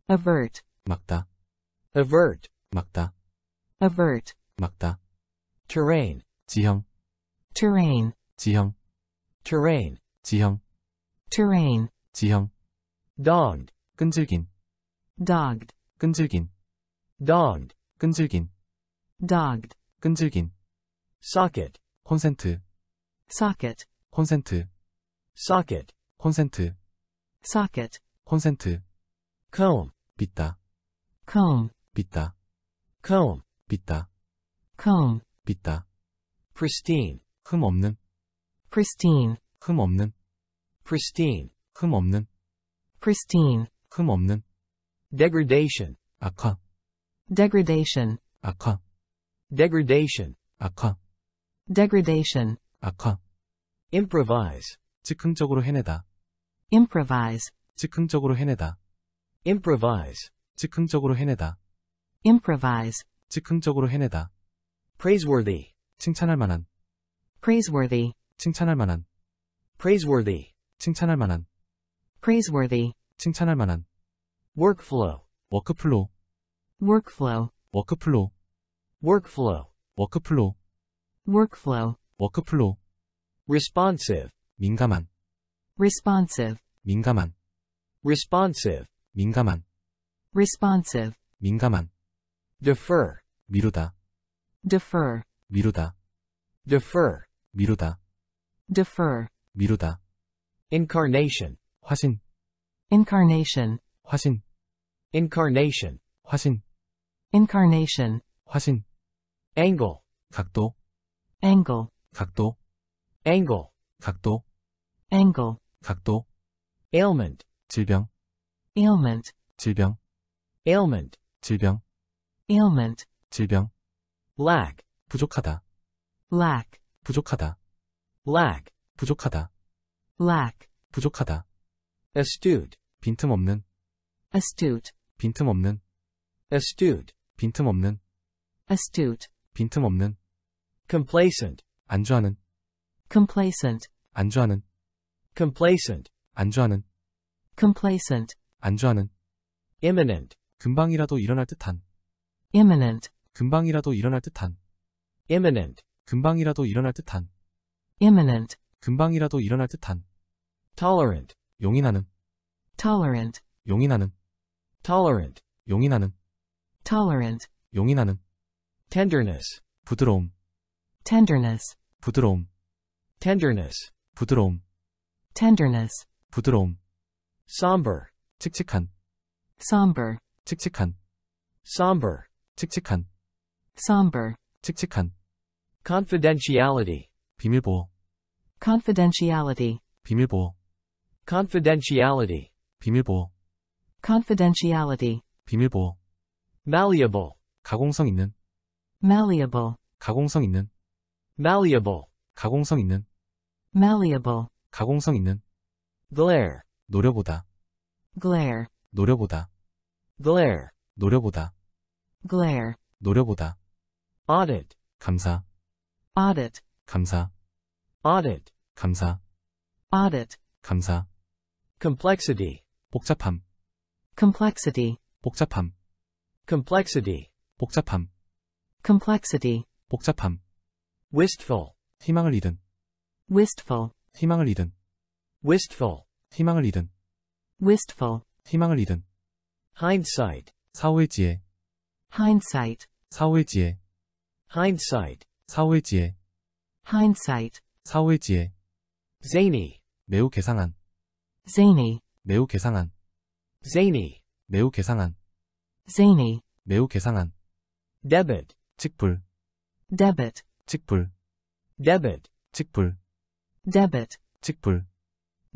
avert, 막다, avert, 막다, avert, 막다, terrain, 지형, terrain, 지형, terrain, 지형, terrain, 지형, dogged, 끈질긴, dogged, 끈질긴, dogged, 끈질긴, dogged, 끈질긴, socket, 콘센트, socket, 콘센트, socket, 콘센트, socket, 콘센트, comb, 빗다, comb, 빗다, comb, 빗다, comb, 빗다, pristine, 흠 없는, pristine, 흠 없는, pristine, 흠 없는, pristine, 흠 없는, degradation, 악화, degradation, 악화, degradation, 악화, degradation, 악화, improvise, 즉흥적으로 해내다, improvise, 즉흥적으로 해내다, improvise, 즉흥적으로 해내다, improvise, 즉흥적으로 해내다, praiseworthy, 칭찬할 만한, praiseworthy, 칭찬할 만한, praiseworthy, 칭찬할 만한, praiseworthy, 칭찬할 만한, workflow, 워크플로우, workflow, 워크플로우, workflow, 워크플로우, workflow, 워크플로우, responsive, 민감한, responsive, 민감한, responsive, 민감한, responsive, 민감한, defer, 미루다, defer, 미루다, defer, 미루다, defer, 미루다, incarnation, 화신, incarnation, 화신, incarnation, 화신, incarnation, 화신, angle, 각도, angle, 각도, angle, 각도, angle, 각도, ailment, 질병, ailment, 질병, ailment, 질병, ailment, 질병, lack, 부족하다, lack, 부족하다, lack, 부족하다, lack, 부족하다, astute, 빈틈없는, astute, 빈틈없는, astute, 빈틈없는, astute, 빈틈없는, complacent, 안주하는, complacent, 안주하는, complacent, 안주하는, complacent, 안주하는, imminent, 금방이라도 일어날 듯한, imminent, 금방이라도 일어날 듯한, imminent, 금방이라도 일어날 듯한, imminent, 금방이라도 일어날 듯한, tolerant, 용인하는, tolerant, 용인하는, tolerant, 용인하는, tolerant, 용인하는, tenderness, 부드러움, tenderness, 부드러움, tenderness, 부드러움, tenderness, 부드러움, somber, 칙칙한, somber, 칙칙한, somber, 칙칙한, somber, 칙칙한, confidentiality, 비밀보호, confidentiality, 비밀보호, confidentiality, 비밀보호, confidentiality, 비밀보호, malleable, 가공성 있는, malleable, 가공성 있는, malleable, 가공성 있는, malleable, 가공성 있는, glare, 노려보다, glare, 노려보다, glare, 노려보다, glare, 노려보다, audit, 감사, audit, 감사, audit, 감사, audit, 감사, complexity, 복잡함, complexity, 복잡함, complexity, 복잡함, complexity, 복잡함, wistful, 희망을 잃은, wistful, 희망을 잃은, wistful, 희망을 잃은, wistful, 희망을 잃은, hindsight, 사후의 지혜, hindsight, 사후의 지혜, hindsight, 사후의 지혜, hindsight, 사후의 지혜, zany, 매우 개상한, zany, 매우 개상한, zany, 매우 개상한, zany, 매우 개상한, debit, 직불, debit, 직불, debit, 직불, debit, 직불,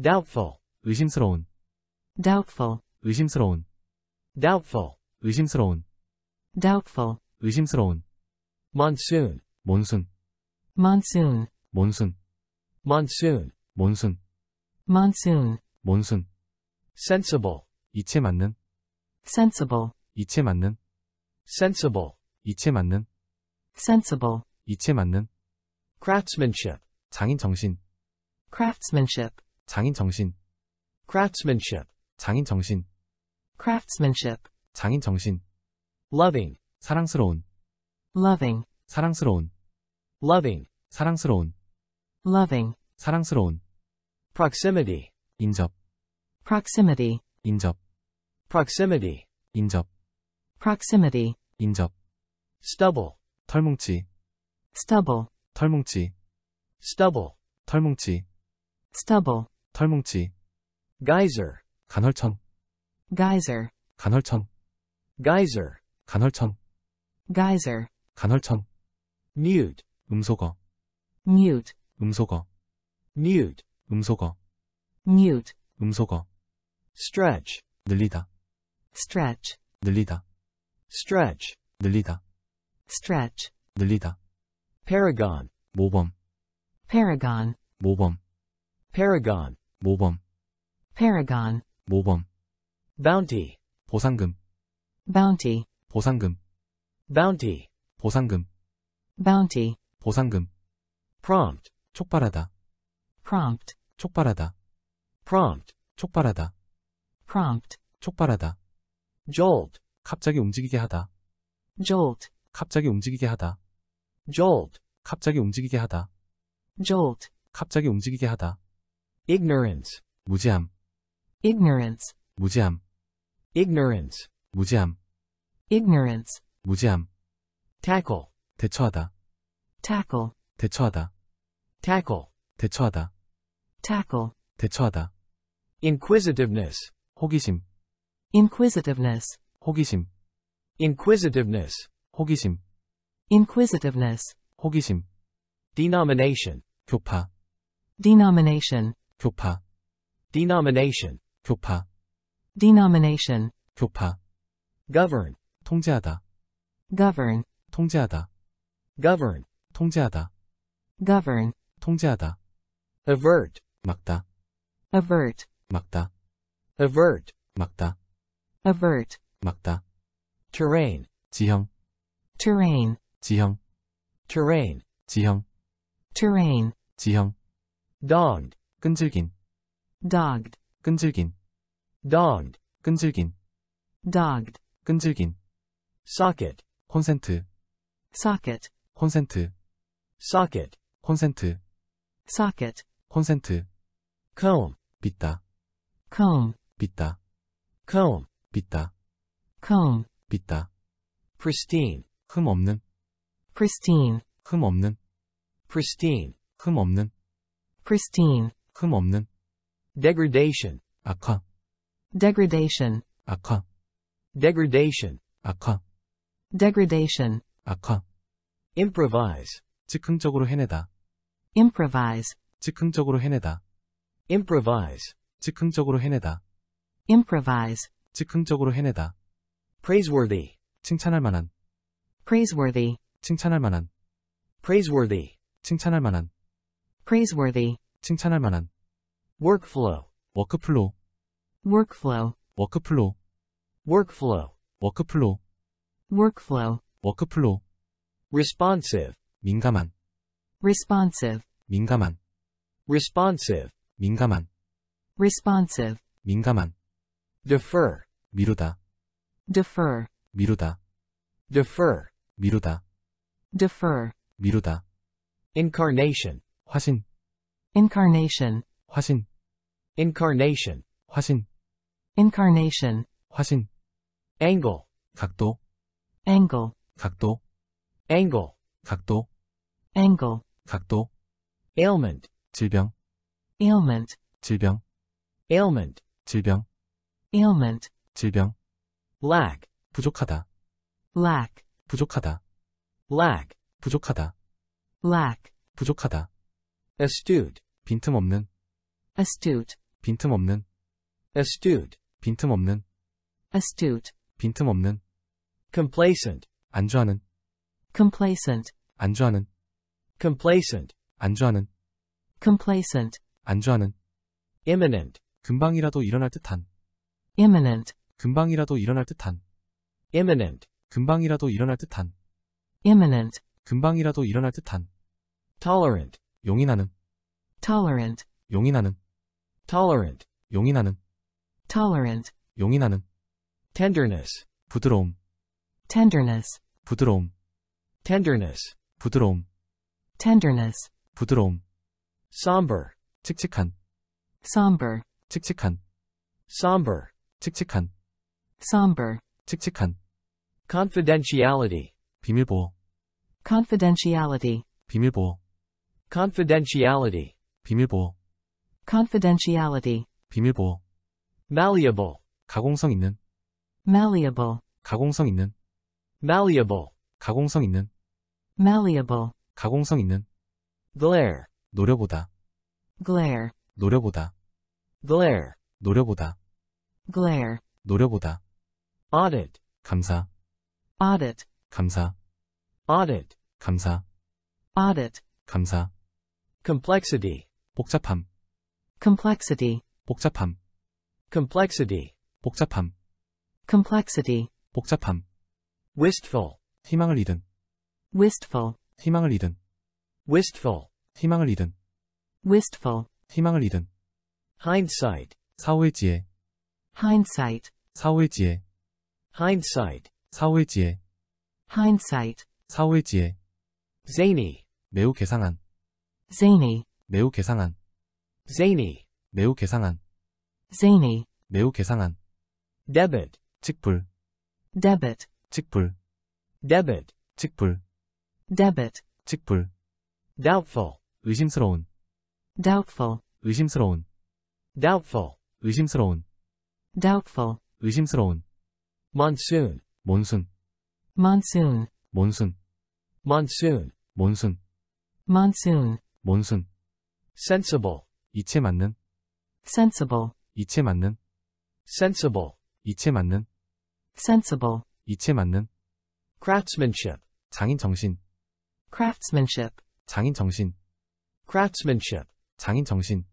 doubtful, 의심스러운, doubtful, 의심스러운, doubtful, 의심스러운, doubtful, 의심스러운, monsoon, 몬순, monsoon, 몬순, monsoon, 몬순, monsoon, 몬순, sensible, 이체 맞는, sensible, 이체 맞는, sensible, 이체 맞는, sensible, 이체 맞는, craftsmanship, 장인 정신, craftsmanship, 장인 정신, craftsmanship, 장인 정신, craftsmanship, 장인 정신, loving, 사랑스러운, loving, 사랑스러운, loving, 사랑스러운, loving, 사랑스러운, proximity, 인접, proximity, 인접, proximity, 인접, proximity, 인접, stubble, 털뭉치, stubble, 털뭉치, stubble, 털뭉치, stubble, 털뭉치, geyser, 간헐천, geyser, 간헐천, geyser, 간헐천, geyser, 간헐천, mute, 음소거, mute, 음소거, mute, 음소거, mute, 음소거, stretch, 늘리다, stretch, 늘리다, stretch, 늘리다, stretch, 늘리다, paragon, 모범, paragon, 모범, paragon, 모범, paragon, 모범, bounty, 보상금, bounty, 보상금, bounty, 보상금, bounty, 보상금, prompt, 촉발하다, prompt, 촉발하다, prompt, 촉발하다, prompt, 촉발하다, jolt, 갑자기 움직이게 하다, jolt, 갑자기 움직이게 하다, jolt, 갑자기 움직이게 하다, jolt, 갑자기 움직이게 하다, ignorance, 무지함, ignorance, 무지함, ignorance, 무지함, ignorance, 무지함, tackle, 대처하다, tackle, 대처하다, tackle, 대처하다, tackle, 대처하다, inquisitiveness, 호기심, inquisitiveness, 호기심, inquisitiveness, 호기심, inquisitiveness, 호기심, denomination, 교파, denomination, 교파, denomination, 교파, denomination, 교파, govern, 통제하다, govern, 통제하다, govern, 통제하다, govern, 통제하다, avert, 막다, avert, 막다, avert, 막다, avert, 막다, terrain, 지형, terrain, 지형, terrain, 지형, terrain, 지형, dogged, 끈질긴, dogged, 끈질긴, dogged, 끈질긴, dogged, 끈질긴, socket, 콘센트, socket, 콘센트, socket, 콘센트, socket, 콘센트, comb, 빗다, comb, 빗다, comb, 빗다, comb, 빗다, pristine, 흠 없는, pristine, 흠 없는, pristine, 흠 없는, pristine, 흠 없는, degradation, 악화, degradation, 악화, degradation, 악화, degradation, 악화, improvise, 즉흥적으로 해내다, improvise, 즉흥적으로 해내다, improvise, 즉흥적으로 해내다, improvise, 즉흥적으로 해내다, praiseworthy, 칭찬할 만한, praiseworthy, 칭찬할 만한, praiseworthy, 칭찬할 만한, praiseworthy, 칭찬할 만한, workflow, 워크플로우, workflow, 워크플로우, workflow, 워크플로우, workflow, 워크플로우, responsive, 민감한, responsive, 민감한, responsive, 민감한, responsive, 민감한, defer, 미루다, defer, 미루다, defer, 미루다, Defer, 미루다, incarnation, 화신, incarnation, 화신, incarnation, 화신, incarnation, 화신, angle, 각도, angle, 각도, angle, 각도, angle, 각도, ailment, 질병, ailment, 질병, ailment, 질병, ailment, 질병, lack, 부족하다, lack, 부족하다, lack, 부족하다, lack, 부족하다, astute, 빈틈없는, astute, 빈틈없는, astute, 빈틈없는, astute, 빈틈없는, complacent, 안주하는, complacent, 안주하는, complacent, 안주하는, complacent, 안주하는, imminent, 금방이라도 일어날 듯한, imminent, 금방이라도 일어날 듯한, imminent, 금방이라도 일어날 듯한, imminent, 금방이라도 일어날 듯한, tolerant, 용인하는, tolerant, 용인하는, tolerant, 용인하는, tolerant, 용인하는, tenderness, 부드러움, tenderness, 부드러움, tenderness, 부드러움, tenderness, 부드러움, somber, 칙칙한, somber, 칙칙한, somber, 칙칙한, somber, 칙칙한, confidentiality, 비밀보호, confidentiality, 비밀보호, confidentiality, 비밀보호, confidentiality, 비밀보호, malleable, 가공성 있는, malleable, 가공성 있는, malleable, 가공성 있는, malleable, 가공성 있는, glare, 노려보다, glare, 노려보다, glare, 노려보다, glare, 노려보다, audit, 감사, audit, 감사, audit, 감사, audit, 감사, complexity, 복잡함, complexity, 복잡함, complexity, 복잡함, complexity, 복잡함, wistful, 희망을 잃은, wistful, 희망을 잃은, wistful, 희망을 잃은, wistful, 희망을 잃은, hindsight, 사후의 지혜, hindsight, 사후의 지혜, hindsight, 사후의 지혜, hindsight, 사후의 지혜, zany, 매우 개상한, zany, 매우 개상한, zany, 매우 개상한, zany, 매우 개상한, debit, 직불, debit, 직불, debit, 직불, debit, 직불, doubtful, 의심스러운, doubtful, 의심스러운, doubtful, 의심스러운, doubtful, 의심스러운, monsoon, 몬순, monsoon, 몬순, monsoon, 몬순, monsoon, 몬순, sensible, 이체 맞는, sensible, 이체 맞는, sensible, 이체 맞는, sensible, 이체 맞는, craftsmanship, 장인 정신, craftsmanship, 장인 정신, craftsmanship, 장인 정신,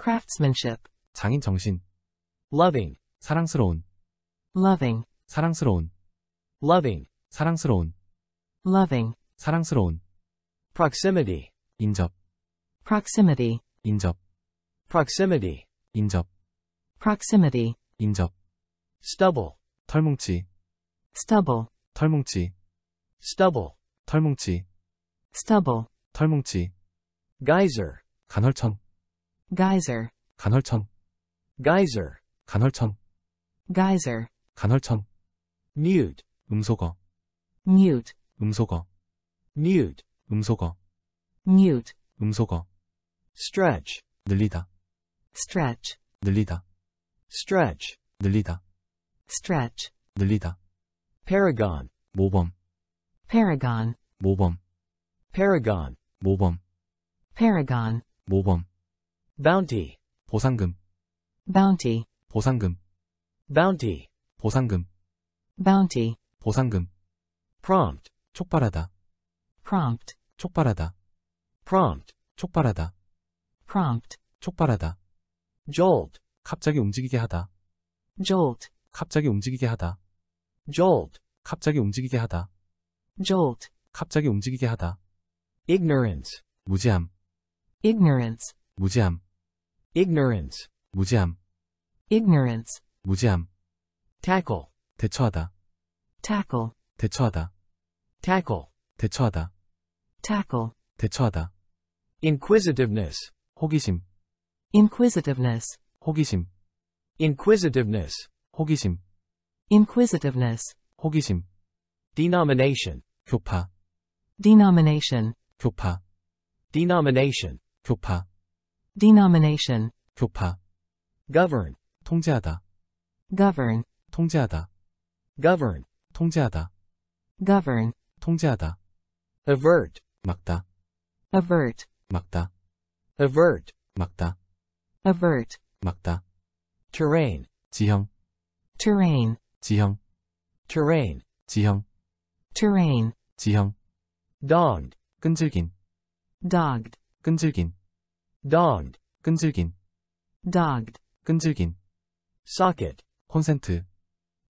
craftsmanship, 장인 정신, loving, 사랑스러운, loving, 사랑스러운, loving, 사랑스러운, loving, 사랑스러운, proximity, 인접, proximity, 인접, proximity, 인접, proximity, 인접, stubble, 털뭉치, stubble, 털뭉치, stubble, 털뭉치, stubble, 털뭉치, geyser, 간헐천, geyser, 간헐천, geyser, 간헐천, geyser, 간헐천, mute, 음소거, mute, 음소거, mute, 음소거, mute, 음소거, stretch, 늘리다, stretch, 늘리다, stretch, 늘리다, stretch, 늘리다, paragon, 모범, paragon, 모범, paragon, 모범, paragon, 모범, bounty, 보상금, bounty, 보상금, bounty, 보상금, bounty, 보상금, prompt, 촉발하다, prompt, 촉발하다, prompt, 촉발하다, prompt, 촉발하다, jolt, 갑자기 움직이게 하다, jolt, 갑자기 움직이게 하다, jolt, 갑자기 움직이게 하다, jolt, 갑자기 움직이게 하다, ignorance, 무지함, ignorance, 무지함, ignorance, 무지함, ignorance, 무지함, tackle, 대처하다, tackle, 대처하다, tackle, 대처하다, tackle, 대처하다, inquisitiveness, 호기심, inquisitiveness, 호기심, inquisitiveness, 호기심, inquisitiveness, 호기심, denomination, 교파, denomination, 교파, denomination, 교파, denomination, 교파, govern, 통제하다, govern, 통제하다, govern, 통제하다, govern, 통제하다, avert, 막다, avert, 막다, avert, 막다, avert, 막다, terrain, 지형, terrain, 지형, terrain, 지형, terrain, 지형, dogged, 끈질긴, dogged, 끈질긴, dogged, 끈질긴, dogged, 끈질긴, socket, 콘센트,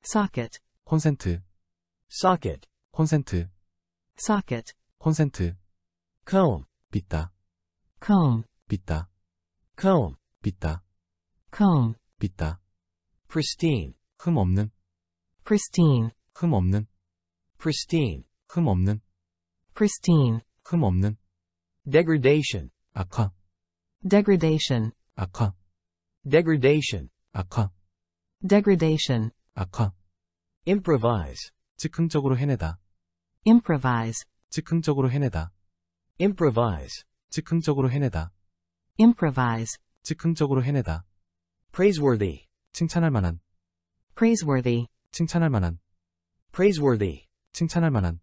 socket, 콘센트, socket, 콘센트, socket, 콘센트, comb, 빗다, comb, 빗다, comb, 빗다, comb, 빗다, pristine, 흠 없는, pristine, 흠 없는, pristine, 흠 없는, pristine, 흠 없는, degradation, 악화, degradation, 악화, degradation, 악화, degradation, 악화, improvise, 즉흥적으로 해내다, improvise, 즉흥적으로 해내다, improvise, 즉흥적으로 해내다, improvise, 즉흥적으로 해내다, praiseworthy, 칭찬할 만한, praiseworthy, 칭찬할 만한, praiseworthy, 칭찬할 만한,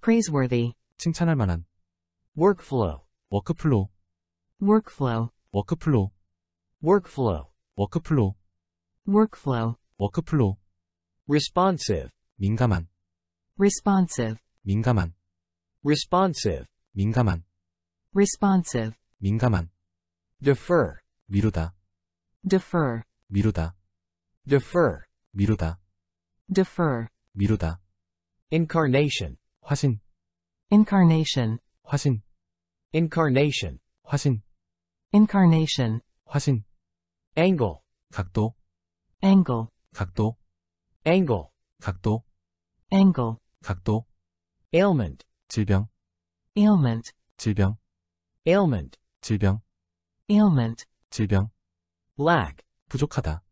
praiseworthy, 칭찬할 만한, workflow, 워크플로우, workflow, 워크플로우, workflow, 워크플로우, workflow, 워크플로우, responsive, 민감한, responsive, 민감한, responsive, 민감한, responsive, 민감한, defer, 미루다, defer, 미루다, defer, 미루다, defer, 미루다, incarnation, 화신, incarnation, 화신, incarnation, 화신, incarnation, 화신, angle, 각도, angle, 각도, angle, 각도, angle, 각도, ailment, 질병, ailment, 질병, ailment, 질병, ailment, 질병, lack, 부족하다,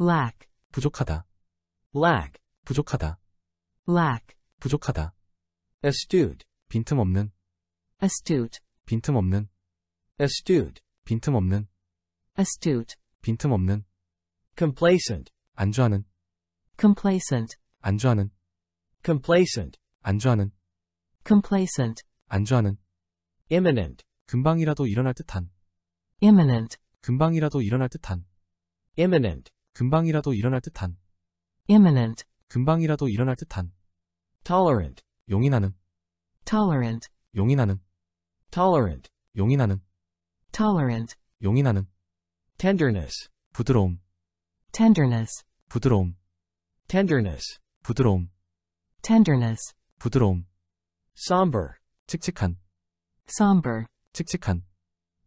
lack, 부족하다, lack, 부족하다, lack, 부족하다, astute, 빈틈없는, astute, 빈틈없는, astute, 빈틈없는, astute, 빈틈없는, complacent, 안주하는, complacent, 안주하는, complacent, 안주하는, complacent, 안주하는, imminent, 금방이라도 일어날 듯한, imminent, 금방이라도 일어날 듯한, imminent, 금방이라도 일어날 듯한, imminent, 금방이라도 일어날 듯한, tolerant, 용인하는, tolerant, 용인하는, tolerant, 용인하는, tolerant, 용인하는, tenderness, 부드러움, tenderness, 부드러움, tenderness, 부드러움, tenderness, 부드러움, somber, 칙칙한, somber, 칙칙한,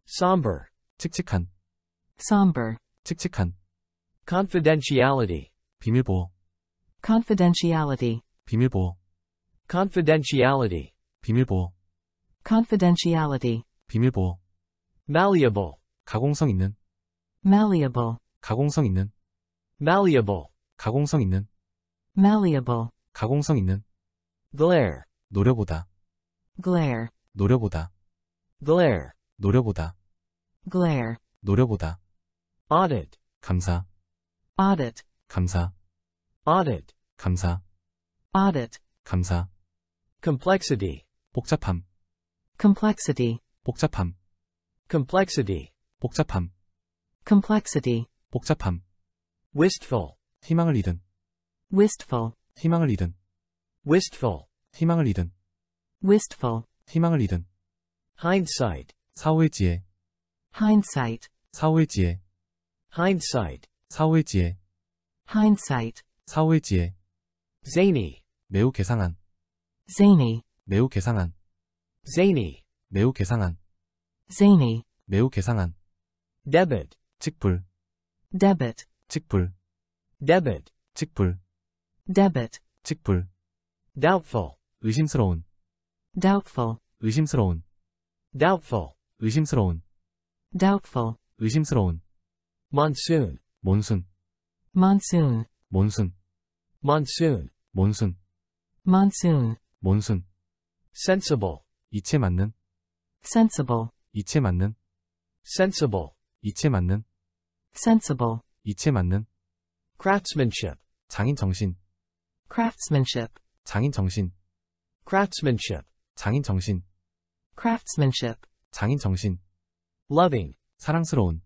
somber, 칙칙한, somber, 칙칙한, confidentiality, 비밀보호, confidentiality, 비밀보호, confidentiality, 비밀보호, confidentiality, 비밀보호, malleable, 가공성 있는, malleable, 가공성 있는, malleable, 가공성 있는, malleable, 가공성 있는, glare, 노려보다, glare, 노려보다, glare, 노려보다, glare, 노려보다, audit, 감사, audit, 감사, audit, 감사, audit, 감사, complexity, 복잡함, complexity, 복잡함, complexity, 복잡함, complexity, 복잡함, wistful, 희망을 잃은, wistful, 희망을 잃은, wistful, 희망을 잃은, wistful, 희망을 잃은, hindsight, 사후의 지혜, hindsight, 사후의 지혜, hindsight, 사후의 지혜, hindsight, 사후의 지혜, zany, 매우 개상한, zany, 매우 개상한, zany, 매우 개상한, zany, 매우 개상한, debit, 직불, debit, 직불, debit, 직불, debit, 직불, doubtful, 의심스러운, doubtful, 의심스러운, doubtful, 의심스러운, doubtful, 의심스러운, monsoon, 몬순, monsoon, 몬순, monsoon, 몬순, monsoon, 몬순, sensible, 이체 맞는, sensible, 이체 맞는, sensible, 이체 맞는, sensible, 이체 맞는, craftsmanship, 장인 정신, craftsmanship, 장인 정신, craftsmanship, 장인 정신, craftsmanship, 장인 정신, loving, 사랑스러운,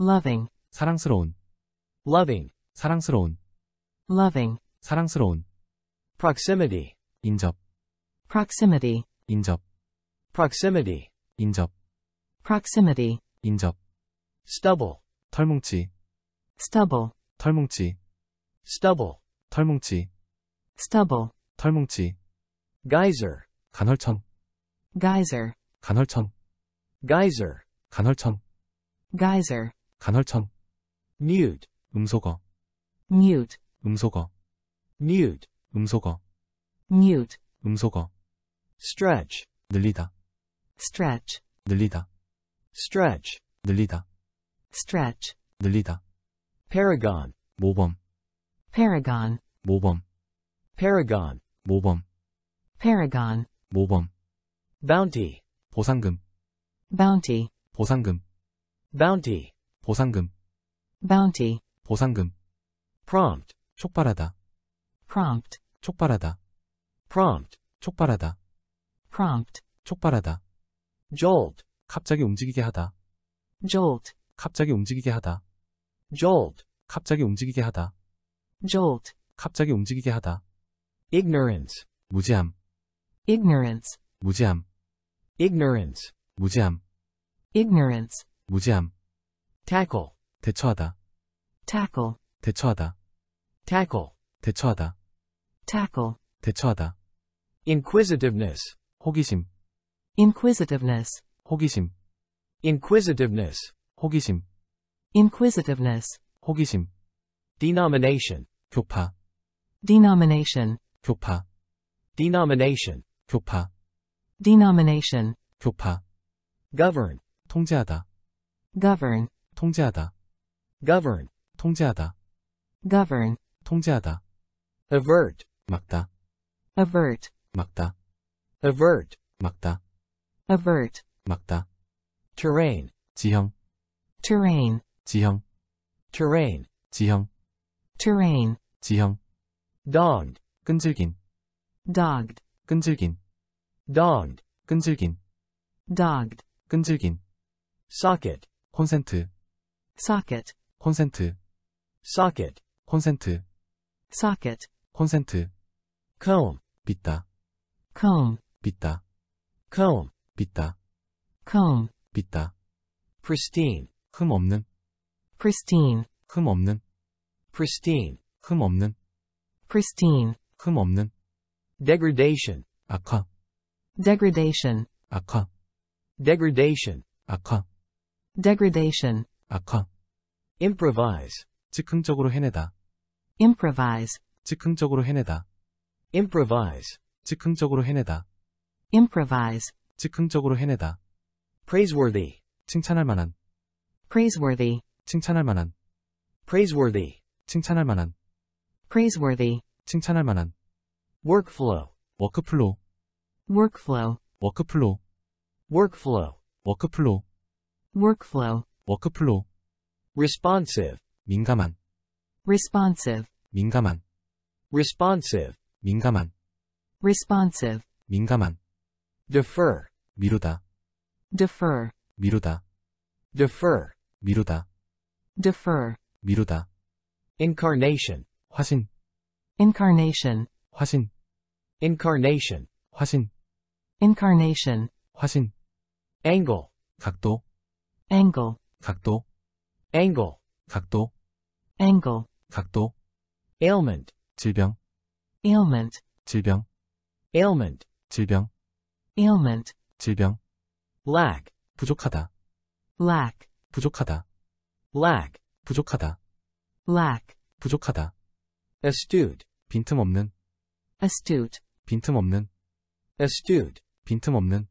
loving, 사랑스러운, loving, 사랑스러운, loving, 사랑스러운, proximity, 인접, proximity, 인접, proximity, 인접, proximity, 인접, stubble, 털뭉치, stubble, 털뭉치, stubble, 털뭉치, stubble, 털뭉치, geyser, 간헐천, geyser, 간헐천, geyser, 간헐천, geyser, 간헐천, mute, 음소거, mute, 음소거, mute, 음소거, mute, 음소거, stretch, 늘리다, stretch, 늘리다, stretch, 늘리다, stretch, 늘리다, paragon, 모범, paragon, 모범, paragon, 모범, paragon, 모범, bounty, 보상금, bounty, 보상금, bounty, 보상금, bounty, 보상금, prompt, 촉발하다, prompt, 촉발하다, prompt, 촉발하다, prompt, 촉발하다, jolt, 갑자기 움직이게 하다, jolt, 갑자기 움직이게 하다, jolt, 갑자기 움직이게 하다, jolt, 갑자기 움직이게 하다, ignorance, 무지함, ignorance, 무지함, ignorance, 무지함, ignorance, 무지함, tackle, 대처하다, tackle, 대처하다, tackle, 대처하다, tackle, 대처하다, inquisitiveness, 호기심, inquisitiveness, 호기심, inquisitiveness, 호기심, inquisitiveness, 호기심, denomination, 교파, denomination, 교파, denomination, 교파, denomination, 교파, govern, 통제하다, govern, 통제하다, govern, 통제하다, govern, 통제하다, avert, 막다, avert, 막다, avert, 막다, avert, 막다, terrain, 지형, terrain, 지형, terrain, 지형, terrain, 지형, dogged, 끈질긴, dogged, 끈질긴, dogged, 끈질긴, dogged, 끈질긴, socket, 콘센트, socket, 콘센트, socket, 콘센트, socket, 콘센트, comb, 빗다, comb, 빗다, comb, 빗다, comb, 빗다, pristine, 흠 없는, pristine, 흠 없는, pristine, 흠 없는, pristine, 흠 없는, degradation, 악화, degradation, 악화, degradation, 악화, degradation, 악화, improvise, 즉흥적으로 해내다, improvise, 즉흥적으로 해내다, improvise, 즉흥적으로 해내다, improvise, 즉흥적으로 해내다, praiseworthy, 칭찬할 만한, praiseworthy, 칭찬할 만한, praiseworthy, 칭찬할 만한, praiseworthy, 칭찬할 만한, workflow, 워크플로우, workflow, 워크플로우, workflow, 워크플로우, workflow, 워크플로우, responsive, 민감한, responsive, 민감한, responsive, 민감한, responsive, 민감한, defer, 미루다, defer, 미루다, defer, 미루다, defer, 미루다, incarnation, 화신, Incarnation, 화신, incarnation, 화신, incarnation, 화신, angle, 각도, angle, 각도, angle, 각도, angle, 각도, ailment, 질병, ailment, 질병, ailment, 질병, ailment, 질병, lack, 부족하다, lack, 부족하다, lack, 부족하다, lack, 부족하다, astute, 빈틈없는, astute, 빈틈없는, astute, 빈틈없는,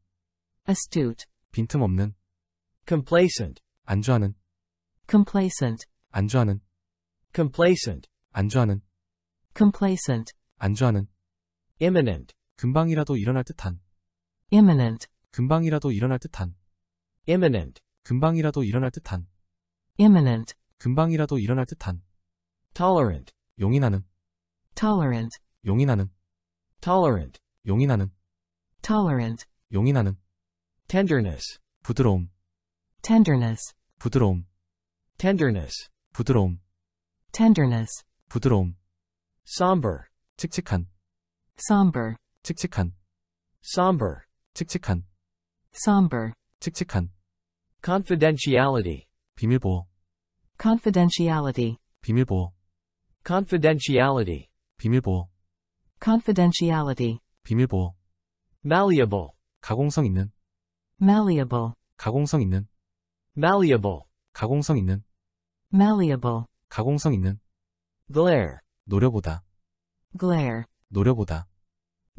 astute, 빈틈없는, complacent, 안주하는, complacent, 안주하는, complacent, 안주하는, complacent, 안주하는, imminent, 금방이라도 일어날 듯한, imminent, 금방이라도 일어날 듯한, imminent, 금방이라도 일어날 듯한, imminent, 금방이라도 일어날 듯한, tolerant, 용인하는, tolerant, 용인하는, tolerant, 용인하는, tolerant, 용인하는, tenderness, 부드러움, tenderness, 부드러움, tenderness, 부드러움, tenderness, 부드러움, somber, 칙칙한, somber, 칙칙한, somber, 칙칙한, somber, 칙칙한, confidentiality, 비밀보호, confidentiality, 비밀보호, confidentiality, 비밀보호, confidentiality, 비밀보호, malleable, 가공성 있는, malleable, 가공성 있는, malleable, 가공성 있는, malleable, 가공성 있는, glare, 노려보다, glare, 노려보다,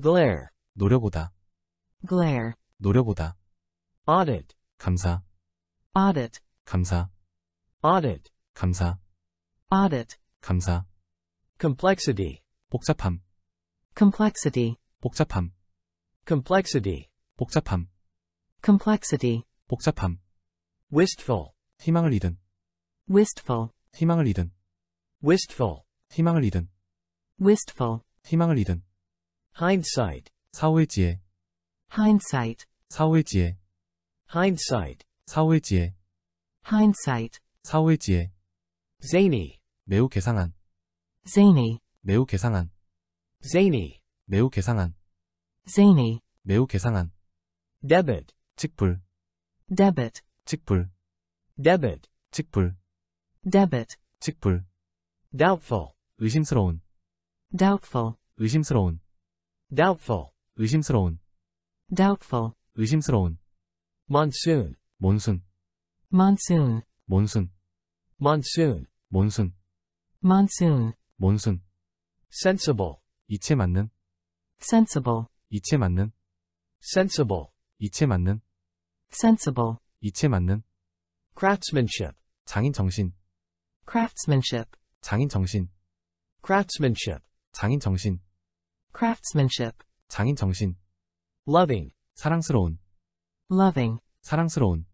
glare, 노려보다, glare, 노려보다, audit, 감사, audit, 감사, audit, 감사, audit, 감사, complexity, 복잡함, complexity, 복잡함, complexity, 복잡함, complexity, 복잡함, wistful, 희망을 잃은, wistful, 희망을 잃은, wistful, 희망을 잃은, wistful, 희망을 잃은, hindsight, 사후의 지혜, hindsight, 사후의 지혜, hindsight, 사후의 지혜, hindsight, 사후의 지혜, zany, 매우 개상한, zany, 매우 개상한, zany, 매우 개상한, zany, 매우 개상한, debit, 직불, debit, 직불, debit, 직불, debit, 직불, doubtful, 의심스러운, doubtful, 의심스러운, doubtful, 의심스러운, doubtful, 의심스러운, monsoon, 몬순, monsoon, 몬순, monsoon, 몬순, monsoon, 몬순, sensible, 이체 맞는, sensible, 이체 맞는, sensible, 이체 맞는, sensible, 이체 맞는, craftsmanship, 장인 정신, craftsmanship, 장인 정신, craftsmanship, 장인 정신, craftsmanship, 장인 정신, loving, 사랑스러운, loving, 사랑스러운,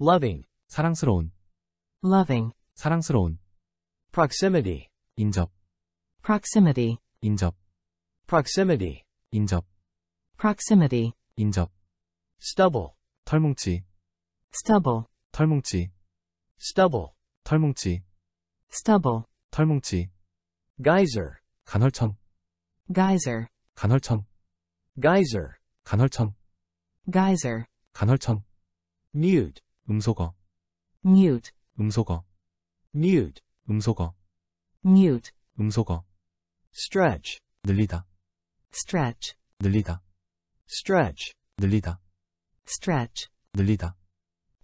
loving, 사랑스러운, loving, 사랑스러운, proximity, 인접, proximity, 인접, proximity, 인접, proximity, 인접, stubble, 털뭉치, stubble, 털뭉치, stubble, 털뭉치, stubble, 털뭉치, geyser, 간헐천, geyser, 간헐천, geyser, 간헐천, geyser, 간헐천, mute, 음소거, mute, 음소거, mute, 음소거, mute, 음소거, stretch, 늘리다, stretch, 늘리다, stretch, 늘리다, stretch, 늘리다,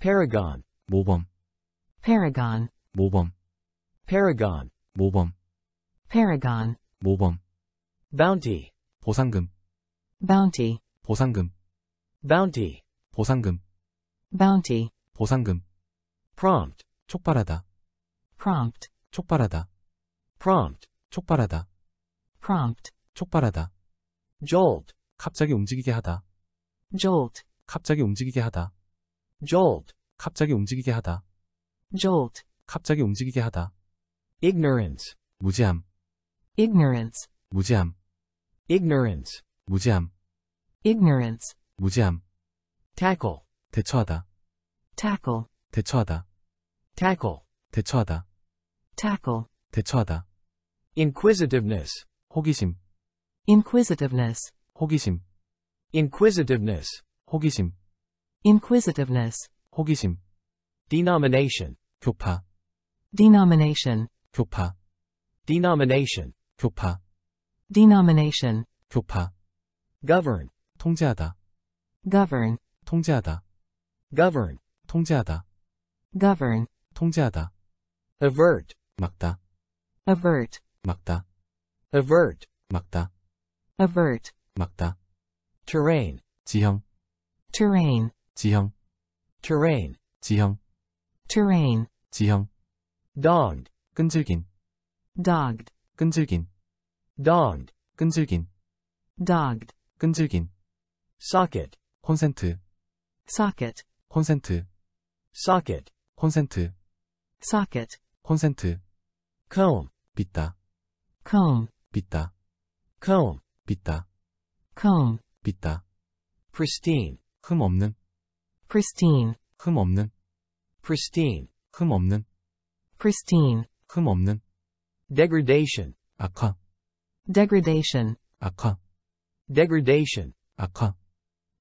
paragon, 모범, paragon, 모범, paragon, 모범, paragon, 모범, bounty, 보상금, bounty, 보상금, bounty, 보상금, bounty, 보상금, prompt, 촉발하다, prompt, 촉발하다, prompt, 촉발하다, prompt, 촉발하다, jolt, 갑자기 움직이게 하다, jolt, 갑자기 움직이게 하다, jolt, 갑자기 움직이게 하다, jolt, 갑자기 움직이게 하다, ignorance, 무지함, ignorance, 무지함, ignorance, 무지함, ignorance, 무지함, tackle, 대처하다, tackle, 대처하다, tackle, 대처하다, tackle, 대처하다, inquisitiveness, 호기심, inquisitiveness, 호기심, inquisitiveness, 호기심, inquisitiveness, 호기심, denomination, 교파, denomination, 교파, denomination, 교파, denomination, 교파, govern, 통제하다, govern, 통제하다, govern, 통제하다, govern, avert, 통제하다, 막다, avert, 막다, avert, 막다, avert, 막다, terrain, 지형, terrain, 지형, terrain, 지형, terrain, 지형, dogged, 끈질긴, dogged, 끈질긴, dogged, 끈질긴, dogged, 끈질긴, socket, 콘센트, socket, 콘센트, socket, 콘센트, socket, 콘센트, comb, 빗다, Comb, 빗다, comb, 빗다, comb, 빗다, pristine, 흠 없는, pristine, 흠 없는, pristine, 흠 없는, pristine, 흠 없는, degradation, 악화, degradation, 악화, degradation, 악화,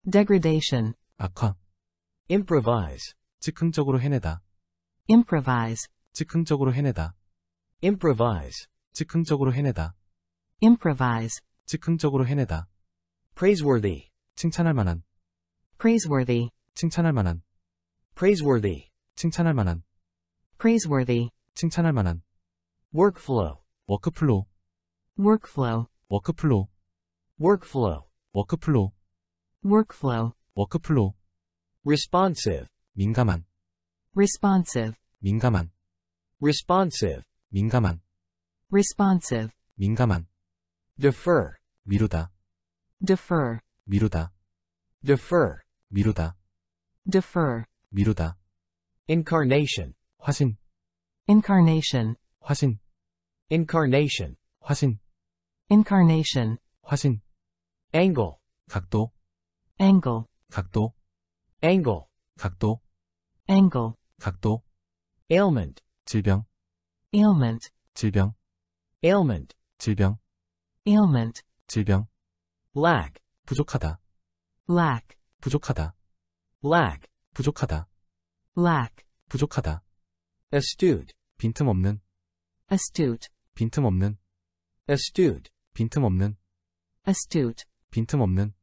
degradation, 악화, improvise, 즉흥적으로 해내다, improvise, 즉흥적으로 해내다, improvise, 즉흥적으로 해내다, improvise, 즉흥적으로 해내다, praiseworthy, 칭찬할 만한, praiseworthy, 칭찬할 만한, praiseworthy, 칭찬할 만한, praiseworthy, 칭찬할 만한, workflow, 워크플로우, workflow, 워크플로우, workflow, 워크플로우, workflow, 워크플로우, responsive, 민감한, responsive, 민감한, responsive, 민감한, responsive, 민감한, defer, 미루다, defer, 미루다, defer, 미루다, defer, 미루다, incarnation, 화신, incarnation, 화신, incarnation, 화신, incarnation, 화신, angle, 각도, angle, 각도, angle, 각도, angle, 각도, ailment, 질병, ailment, 질병, ailment, 질병, ailment, 질병, lack, 부족하다, lack, 부족하다, lack, 부족하다, lack, 부족하다, astute, 빈틈없는, astute, 빈틈없는, astute, 빈틈없는, astute, 빈틈없는,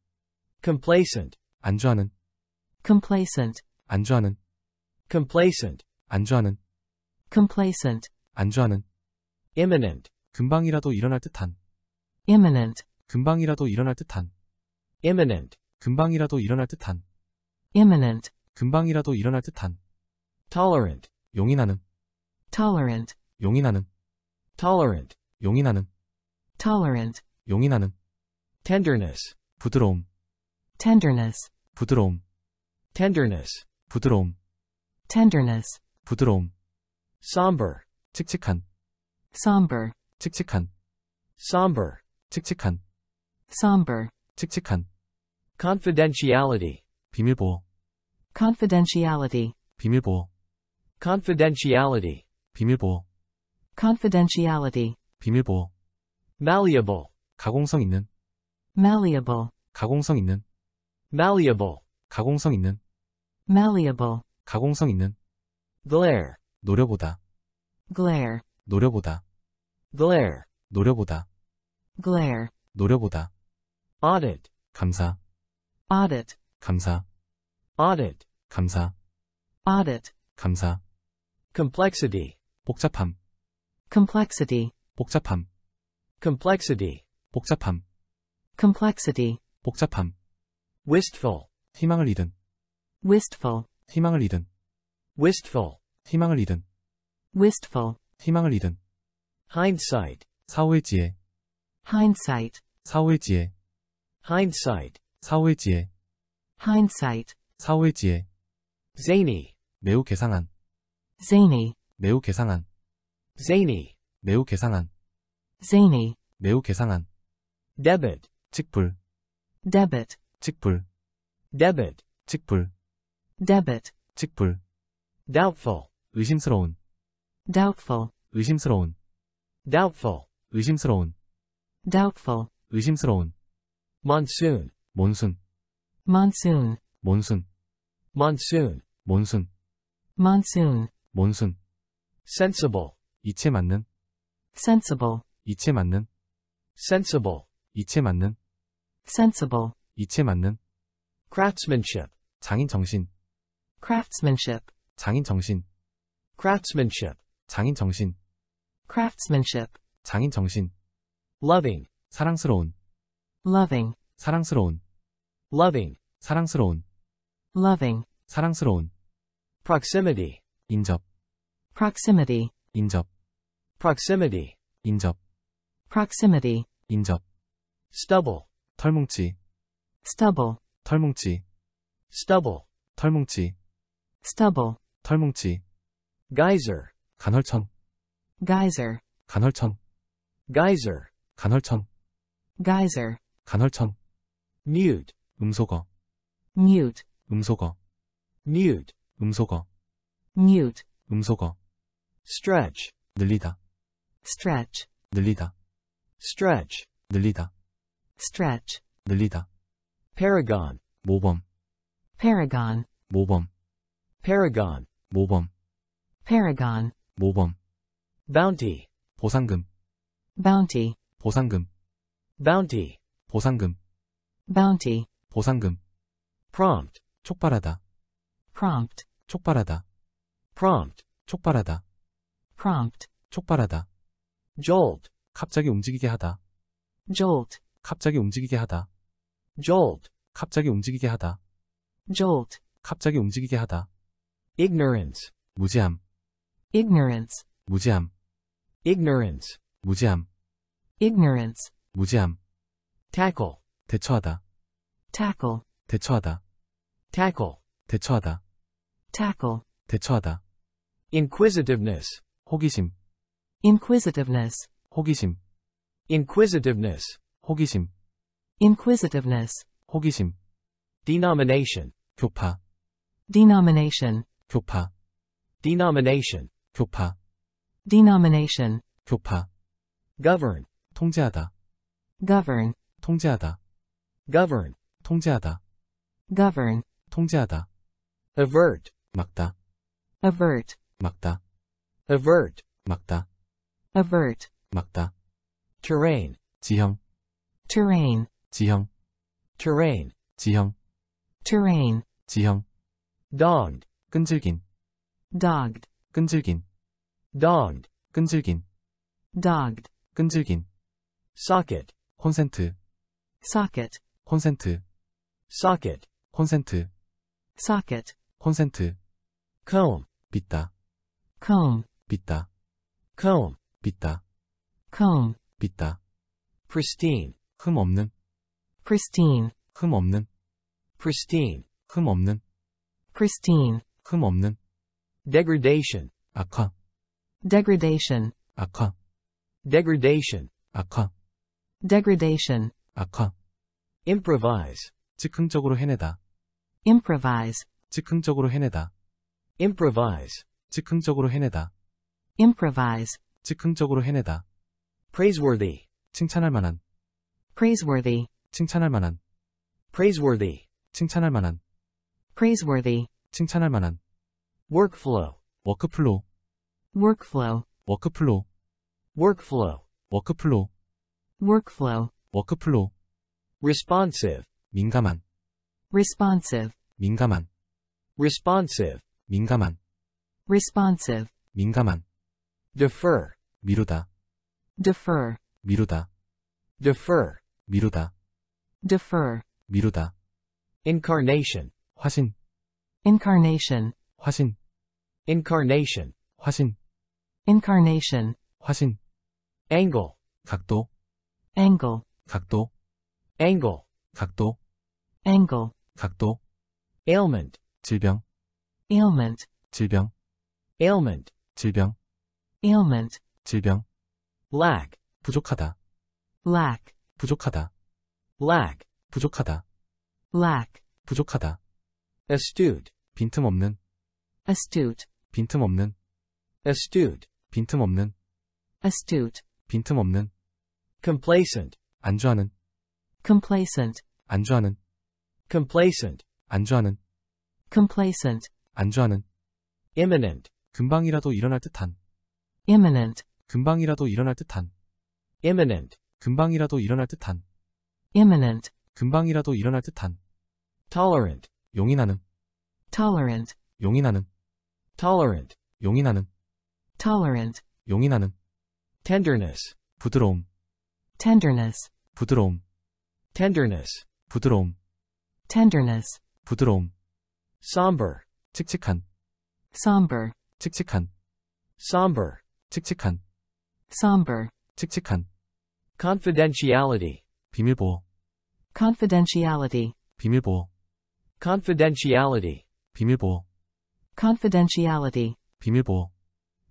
complacent, 안주하는, complacent, 안주하는, complacent, 안주하는, complacent, 안주하는, imminent, 금방이라도 일어날 듯한, imminent, 금방이라도 일어날 듯한, imminent, 금방이라도 일어날 듯한, imminent, 금방이라도 일어날 듯한, tolerant, 용인하는, tolerant, 용인하는, tolerant, 용인하는, tolerant, 용인하는, tenderness, 부드러움, tenderness, 부드러움, tenderness, 부드러움, tenderness, 부드러움, somber, 칙칙한, somber, 칙칙한, somber, 칙칙한, somber, 칙칙한, confidentiality, 비밀보호, confidentiality, 비밀보호, confidentiality, 비밀보호, confidentiality, 비밀보호, malleable, 가공성 있는, malleable, 가공성 있는, malleable, 가공성 있는, malleable, 가공성 있는, glare, 노려보다, glare, 노려보다, glare, 노려보다, glare, 노려보다, audit, 감사, audit, 감사, audit, 감사, audit, 감사, complexity, 복잡함, complexity, 복잡함, complexity, 복잡함, complexity, 복잡함, wistful, 희망을 잃은, wistful, 희망을 잃은, wistful, 희망을 잃은, wistful, 희망을 잃은, hindsight, 사후의 지혜, hindsight, 사후의 지혜, hindsight, 사후의 지혜, hindsight, 사후의 지혜, zany, 매우 개상한, zany, 매우 개상한, zany, 매우 개상한, zany, 매우 개상한, debit, 직불, debit, 직불, debit, 직불, debit, 직불, doubtful, 의심스러운, doubtful, 의심스러운, doubtful, 의심스러운, doubtful, 의심스러운, monsoon, 몬순, monsoon, 몬순, monsoon, 몬순, monsoon, 몬순, sensible, 이체 맞는, sensible, 이체 맞는, sensible, 이체 맞는, sensible, 이체 맞는, craftsmanship, 장인 정신, craftsmanship, 장인 정신, craftsmanship, 장인 정신, craftsmanship, 장인 정신, loving, 사랑스러운, loving, 사랑스러운, loving, 사랑스러운, loving, 사랑스러운, proximity, 인접, proximity, 인접, proximity, 인접, proximity, 인접, stubble, 털뭉치, stubble, 털뭉치, stubble, 털뭉치, stubble, 털뭉치, geyser, 간헐천, geyser, 간헐천, geyser, 간헐천, geyser, 간헐천, mute, 음소거, mute, 음소거, mute, 음소거, mute, 음소거, stretch, 늘리다, stretch, 늘리다, stretch, 늘리다, stretch, 늘리다, paragon, 모범, paragon, 모범, paragon, 모범, paragon, 모범, Bounty, 보상금, bounty, 보상금, bounty, 보상금, bounty, 보상금, prompt, 촉발하다, prompt, 촉발하다, prompt, 촉발하다, prompt, 촉발하다, jolt, 갑자기 움직이게 하다, jolt, 갑자기 움직이게 하다, jolt, 갑자기 움직이게 하다, jolt, 갑자기 움직이게 하다, ignorance, 무지함, ignorance, 무지함, ignorance, 무지함, ignorance, 무지함, tackle, 대처하다, tackle, 대처하다, tackle, 대처하다, tackle, 대처하다, inquisitiveness, 호기심, inquisitiveness, 호기심, inquisitiveness, 호기심, inquisitiveness, 호기심, denomination, 교파, denomination, 교파, denomination, 교파, denomination, 교파, govern, 통제하다, govern, 통제하다, govern, 통제하다, govern, 통제하다, avert, 막다, avert, 막다, avert, 막다, avert, 막다, terrain, 지형, terrain, 지형, terrain, 지형, terrain, 지형, dogged, 끈질긴, dogged, 끈질긴, Dogged, 끈질긴, dogged, 끈질긴, socket, 콘센트, socket, 콘센트, socket, 콘센트, socket, 콘센트, comb, 빗다, comb, 빗다, comb, 빗다, comb, 빗다, pristine, 흠 없는, pristine, 흠 없는, pristine, 흠 없는, pristine, 흠 없는, degradation, 악화, degradation, 악화, degradation, 악화, degradation, 악화, improvise, 즉흥적으로 해내다, improvise, 즉흥적으로 해내다, improvise, 즉흥적으로 해내다, improvise, 즉흥적으로 해내다, praiseworthy, 칭찬할 만한, praiseworthy, 칭찬할 만한, praiseworthy, 칭찬할 만한, praiseworthy, 칭찬할 만한, workflow, 워크플로우, workflow, 워크플로우, workflow, 워크플로우, workflow, 워크플로우, responsive, 민감한, responsive, 민감한, responsive, 민감한, responsive, 민감한, defer, 미루다, defer, 미루다, defer, 미루다, defer, 미루다, incarnation, 화신, incarnation, 화신, incarnation, 화신, incarnation, 화신, angle, 각도, angle, 각도, angle, 각도, angle, 각도, ailment, 질병, ailment, 질병, ailment, 질병, ailment, 질병, lack, 부족하다, lack, 부족하다, lack, 부족하다, lack, 부족하다, astute, 빈틈없는, astute, 빈틈없는, astute, 빈틈없는, astute, 빈틈없는, complacent, 안주하는, complacent, 안주하는, complacent, 안주하는, complacent, 안주하는, imminent, 금방이라도 일어날 듯한, imminent, 금방이라도 일어날 듯한, imminent, 금방이라도 일어날 듯한, imminent, 금방이라도 일어날 듯한, tolerant, 용인하는, tolerant, 용인하는, tolerant, 용인하는, tolerant, 용인하는, tenderness, 부드러움, tenderness, 부드러움, tenderness, 부드러움, tenderness, 부드러움, somber, 칙칙한, somber, 칙칙한, somber, 칙칙한, somber, 칙칙한, confidentiality, 비밀보호, confidentiality, 비밀보호, confidentiality, 비밀보호, confidentiality, 비밀보호,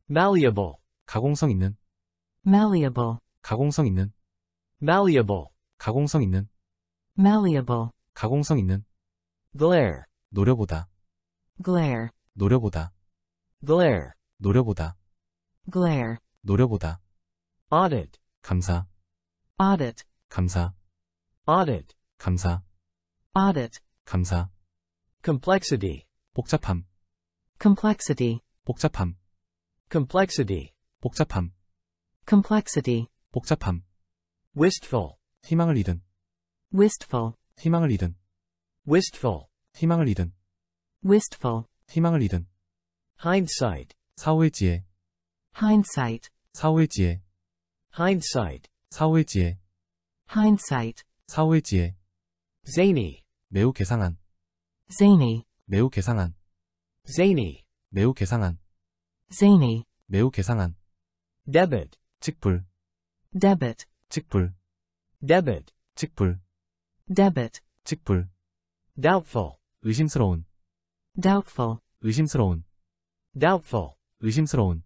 Malleable, 가공성 있는, malleable, 가공성 있는, malleable, 가공성 있는, malleable, 가공성 있는, glare, 노려보다, glare, 노려보다, glare, 노려보다, glare, 노려보다, audit, 감사, audit, 감사, audit, 감사, audit, 감사, complexity, 복잡함, complexity, 복잡함, complexity, 복잡함, complexity, 복잡함, wistful, 희망을 잃은, wistful, 희망을 잃은, wistful, 희망을 잃은, wistful, 희망을 잃은, hindsight, 사후의 지혜, hindsight, 사후의 지혜, hindsight, 사후의 지혜, hindsight, 사후의 지혜, zany, 매우 개상한, zany, 매우 개상한, zany, 매우 개상한, zany, 매우 개상한, debit, 직불, debit, 직불, debit, 직불, debit, 직불, doubtful, 의심스러운, doubtful, 의심스러운, doubtful, 의심스러운,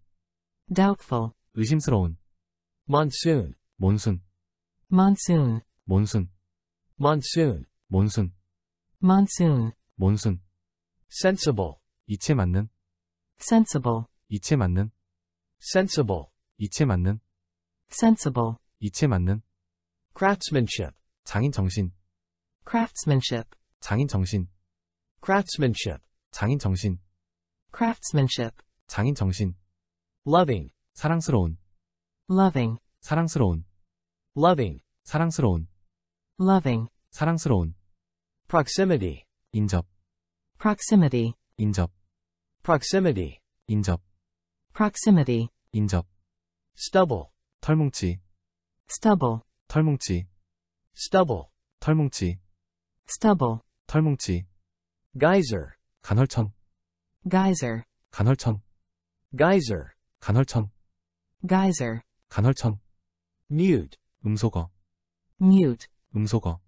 doubtful, 의심스러운, monsoon, 몬순, monsoon, 몬순, monsoon, 몬순, monsoon, 몬순, sensible, 이체 맞는, sensible, 이체 맞는, sensible, 이체 맞는, sensible, 이체 맞는, craftsmanship, 장인 정신, craftsmanship, 장인 정신, craftsmanship, 장인 정신, craftsmanship, 장인 정신, loving, 사랑스러운, loving, 사랑스러운, loving, 사랑스러운, loving, 사랑스러운, proximity, 인접, proximity, 인접, proximity, 인접, proximity, 인접, stubble, 털뭉치, stubble, 털뭉치, stubble, 털뭉치, stubble, 털뭉치, geyser, 간헐천, geyser, 간헐천, geyser, 간헐천, geyser, 간헐천, mute, 음소거, mute, 음소거,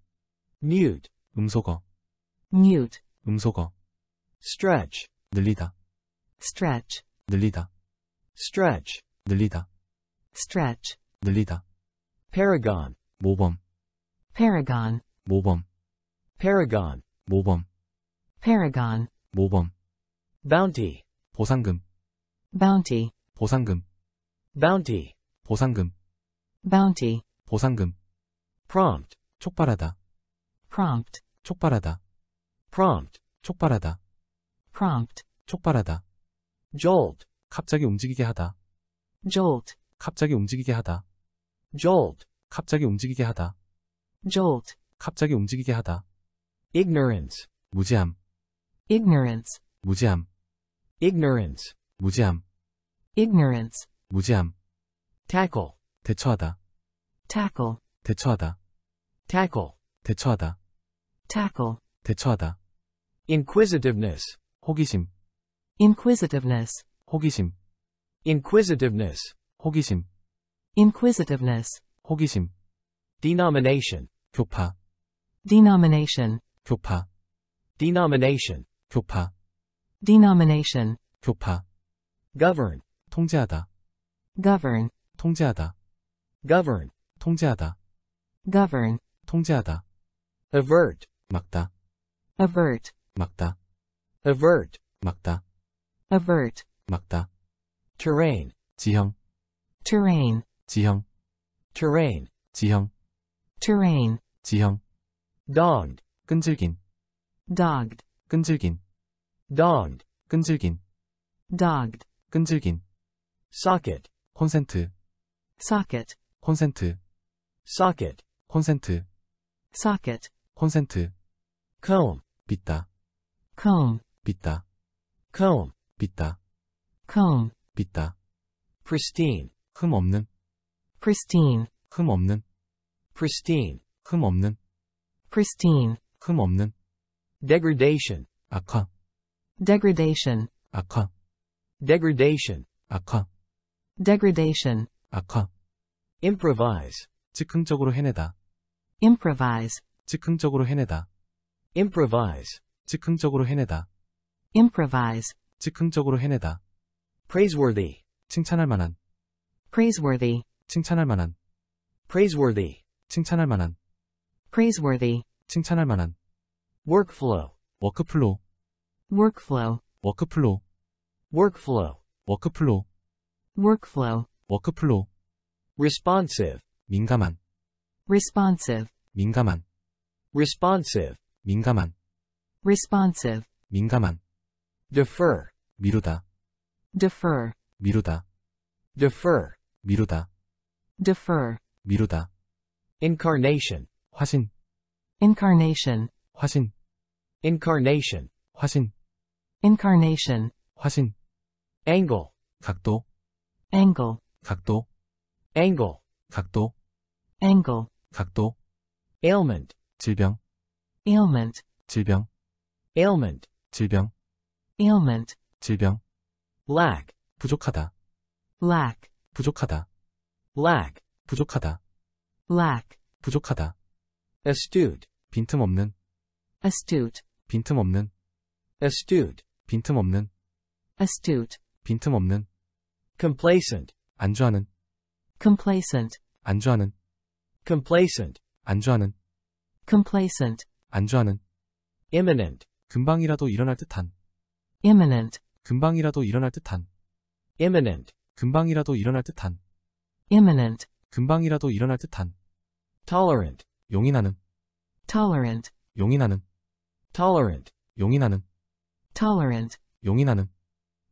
mute, 음소거, mute, 음소거, stretch, 늘리다, stretch, 늘리다, stretch, 늘리다, stretch, 늘리다, paragon, 모범, paragon, 모범, paragon, 모범, paragon, 모범, bounty, 보상금, bounty, 보상금, bounty, 보상금, bounty, 보상금, prompt, 촉발하다, prompt, 촉발하다, prompt, 촉발하다, prompt, 촉발하다, jolt, 갑자기 움직이게 하다, jolt, 갑자기 움직이게 하다, jolt, 갑자기 움직이게 하다, jolt, 갑자기 움직이게 하다, ignorance, 무지함, ignorance, 무지함, ignorance, 무지함, ignorance, 무지함, tackle, 대처하다, tackle, 대처하다, tackle, 대처하다, tackle, 대처하다, inquisitiveness, 호기심, inquisitiveness, 호기심, inquisitiveness, 호기심, inquisitiveness, 호기심, denomination, 교파, denomination, 교파, denomination, 교파, denomination, 교파, govern, 통제하다, govern, 통제하다, govern, 통제하다, govern, 통제하다, avert, 막다, avert, 막다, avert, 막다, avert, 막다, terrain, 지형, terrain, 지형, terrain, 지형, terrain, 지형, dogged, 끈질긴, dogged, 끈질긴, dogged, 끈질긴, dogged, 끈질긴, socket, 콘센트, socket, 콘센트, socket, 콘센트, socket, 콘센트, comb, 빗다, comb, 빗다, comb, 빗다, comb, 빗다, pristine, 흠 없는, pristine, 흠 없는, pristine, 흠 없는, pristine, 흠 없는, degradation, 악화, degradation, 악화, degradation, 악화, degradation, 악화, improvise, 즉흥적으로 해내다, improvise, 즉흥적으로 해내다, improvise, 즉흥적으로 해내다, improvise, 즉흥적으로 해내다, praiseworthy, 칭찬할 만한, praiseworthy, 칭찬할 만한, praiseworthy, 칭찬할 만한, praiseworthy, 칭찬할 만한, workflow, 워크플로우, workflow, 워크플로우, workflow, 워크플로우, workflow, 워크플로우, responsive, 민감한, responsive, 민감한, responsive, 민감한, responsive, 민감한, defer, 미루다, Defer, 미루다, defer, 미루다, defer, 미루다, incarnation, 화신, incarnation, 화신, incarnation, 화신, incarnation, 화신, angle, 각도, angle, 각도, angle, 각도, angle, 각도, ailment, 질병, ailment, 질병, ailment, 질병, ailment, 질병, lack, 부족하다, lack, 부족하다, lack, 부족하다, lack, 부족하다, astute, 빈틈없는, astute, 빈틈없는, astute, 빈틈없는, astute, 빈틈없는, complacent, 안주하는, complacent, 안주하는, complacent, 안주하는, complacent, 안주하는, imminent, 금방이라도 일어날 듯한, imminent, 금방이라도 일어날 듯한, imminent, 금방이라도 일어날 듯한, imminent, 금방이라도 일어날 듯한, tolerant, 용인하는, tolerant, 용인하는, tolerant, 용인하는, tolerant, 용인하는,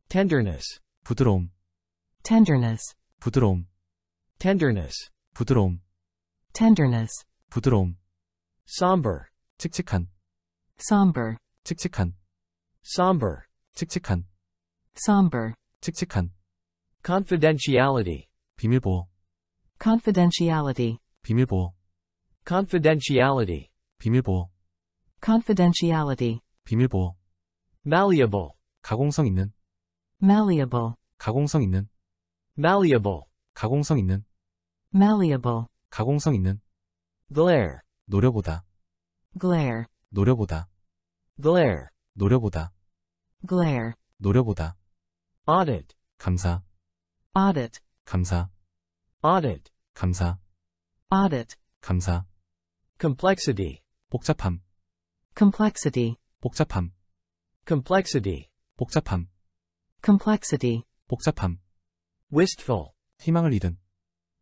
tenderness, 부드러움, tenderness, 부드러움, tenderness, 부드러움, tenderness, 부드러움, somber, 칙칙한, somber, 칙칙한, somber, 칙칙한, somber, 칙칙한, confidentiality, 비밀보호, confidentiality, 비밀보호, confidentiality, 비밀보호, confidentiality, 비밀보호, malleable, 가공성 있는, malleable, 가공성 있는, malleable, 가공성 있는, malleable, 가공성 있는, glare, 노려보다, glare, 노려보다, glare, 노려보다, glare, 노려보다, audit, 감사, audit, 감사, audit, 감사, audit, 감사, complexity, 복잡함, complexity, 복잡함, complexity, 복잡함, complexity, 복잡함, wistful, 희망을 잃은,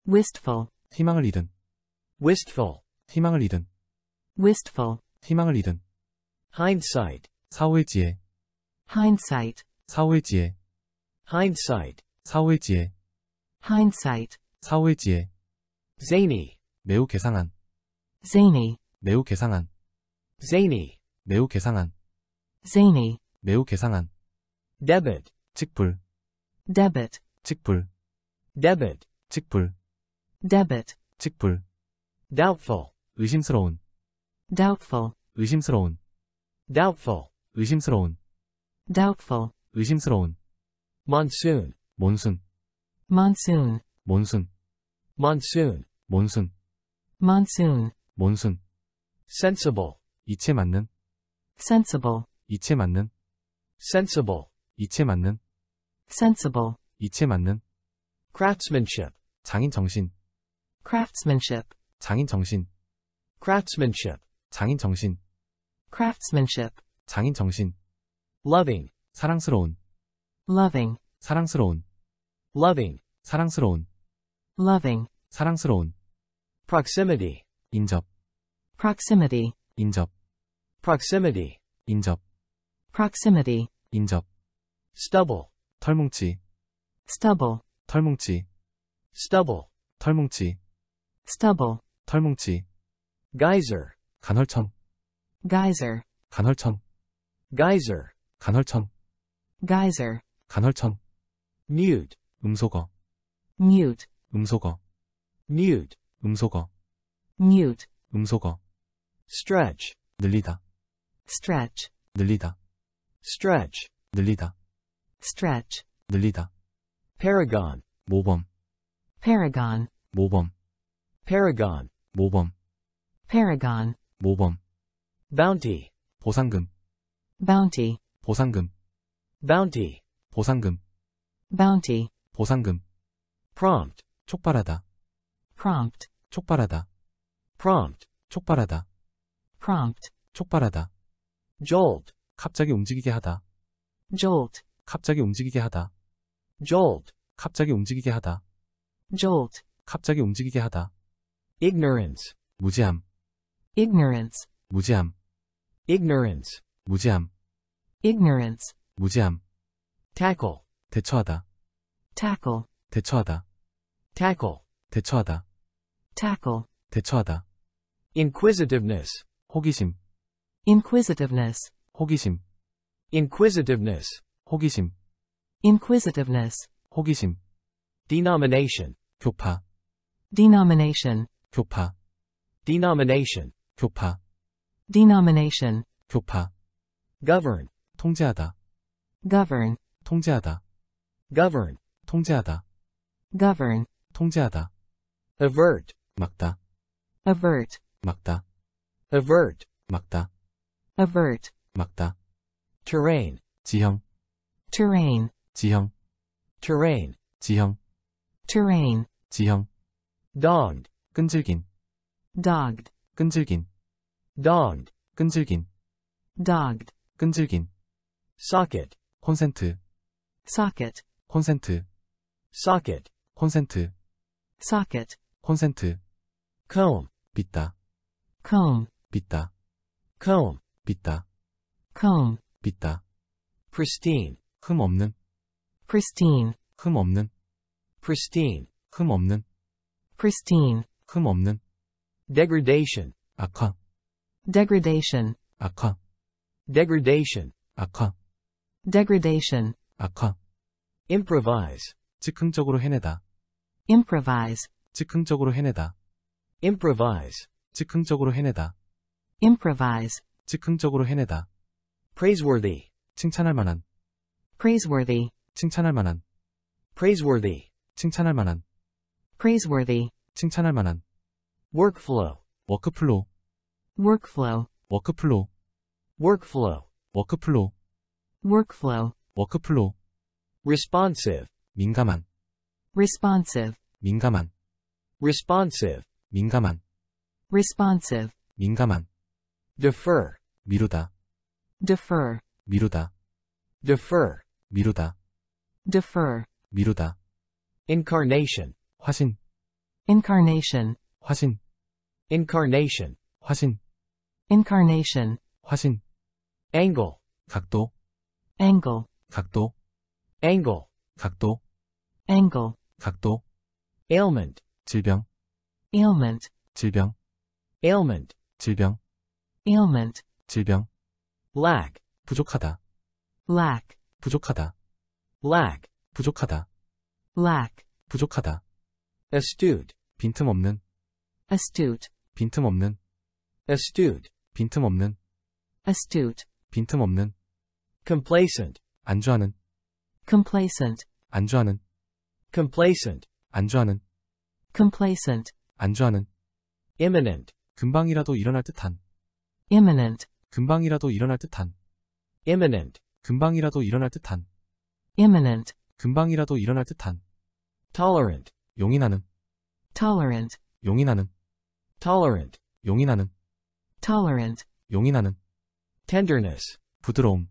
wistful, 희망을 잃은, wistful, 희망을 잃은, wistful, 희망을 잃은, hindsight, 사후의 지혜, hindsight, 사후의 지혜, Hindsight, 사후의 지혜, hindsight, 사후의 지혜, zany, 매우 개상한, zany, 매우 개상한, zany, 매우 개상한, zany, 매우 개상한, debit, 직불, debit, 직불, debit, 직불, debit, 직불, doubtful, 의심스러운, doubtful, 의심스러운, doubtful, 의심스러운, doubtful, 의심스러운, monsoon, 몬순, monsoon, 몬순, monsoon, 몬순, monsoon, 몬순, sensible, 이체 맞는, sensible, 이체 맞는, sensible, 이체 맞는, sensible, 이체 맞는, craftsmanship, 장인 정신, craftsmanship, 장인 정신, craftsmanship, 장인 정신, craftsmanship, 장인 정신, loving, 사랑스러운, loving, 사랑스러운, loving, 사랑스러운, loving, 사랑스러운, proximity, 인접, proximity, 인접, proximity, 인접, proximity, 인접, stubble, 털뭉치, stubble, 털뭉치, stubble, 털뭉치, stubble, 털뭉치, geyser, 간헐천, geyser, 간헐천, geyser, 간헐천, geyser, 간헐천, mute, 음소거, mute, 음소거, mute, 음소거, mute, 음소거, stretch, 늘리다, stretch, 늘리다, stretch, 늘리다, stretch, 늘리다, paragon, 모범, paragon, 모범, paragon, 모범, paragon, 모범, bounty, 보상금, bounty, 보상금, bounty, 보상금, bounty, 보상금, prompt, 촉발하다, prompt, 촉발하다, prompt, 촉발하다, prompt, 촉발하다, jolt, 갑자기 움직이게 하다, jolt, 갑자기 움직이게 하다, jolt, 갑자기 움직이게 하다, jolt, 갑자기 움직이게 하다, ignorance, 무지함, ignorance, 무지함, ignorance, 무지함, ignorance, 무지함, tackle, 대처하다, tackle, 대처하다, tackle, 대처하다, tackle, 대처하다, inquisitiveness, 호기심, inquisitiveness, 호기심, inquisitiveness, 호기심, inquisitiveness, 호기심, denomination, 교파, denomination, 교파, denomination, 교파, denomination, 교파, govern, 통제하다, govern, 통제하다, govern, 통제하다, govern, 통제하다, avert, 막다, avert, 막다, avert, 막다, avert, 막다, terrain, 지형, terrain, 지형, terrain, 지형, terrain, 지형, dogged, 끈질긴, dogged, 끈질긴, dogged, 끈질긴, dogged, 끈질긴, socket, 콘센트, socket, 콘센트, socket, 콘센트, socket, 콘센트, comb, 빗다, comb, 빗다, comb, 빗다, comb, 빗다, pristine, 흠 없는, pristine, 흠 없는, pristine, 흠 없는, pristine, 흠 없는, degradation, 악화, degradation, 악화, degradation, 악화, degradation, 악화, improvise, 즉흥적으로 해내다, improvise, 즉흥적으로 해내다, improvise, 즉흥적으로 해내다, improvise, 즉흥적으로 해내다, praiseworthy, 칭찬할 만한, praiseworthy, 칭찬할 만한, praiseworthy, 칭찬할 만한, praiseworthy, 칭찬할 만한, workflow, 워크플로우, workflow, 워크플로우, workflow, 워크플로우, workflow, 워크플로우, responsive, 민감한, responsive, 민감한, responsive, 민감한, responsive, 민감한, defer, 미루다, defer, 미루다, defer, 미루다, defer, 미루다, incarnation, 화신, incarnation, 화신, incarnation, 화신, incarnation, 화신, angle, 각도, angle, 각도, angle, 각도, angle, 각도, ailment, 질병, ailment, 질병, ailment, 질병, ailment, 질병, lack, 부족하다, lack, 부족하다, lack, 부족하다, lack, 부족하다, astute, 빈틈없는, astute, 빈틈없는, astute, 빈틈없는, astute, 빈틈없는, complacent, 안주하는, complacent, 안주하는, complacent, 안주하는, complacent, 안주하는, imminent, 금방이라도 일어날 듯한, imminent, 금방이라도 일어날 듯한, imminent, 금방이라도 일어날 듯한, imminent, 금방이라도 일어날 듯한, tolerant, 용인하는, tolerant, 용인하는, tolerant, 용인하는, tolerant, 용인하는, tenderness, 부드러움,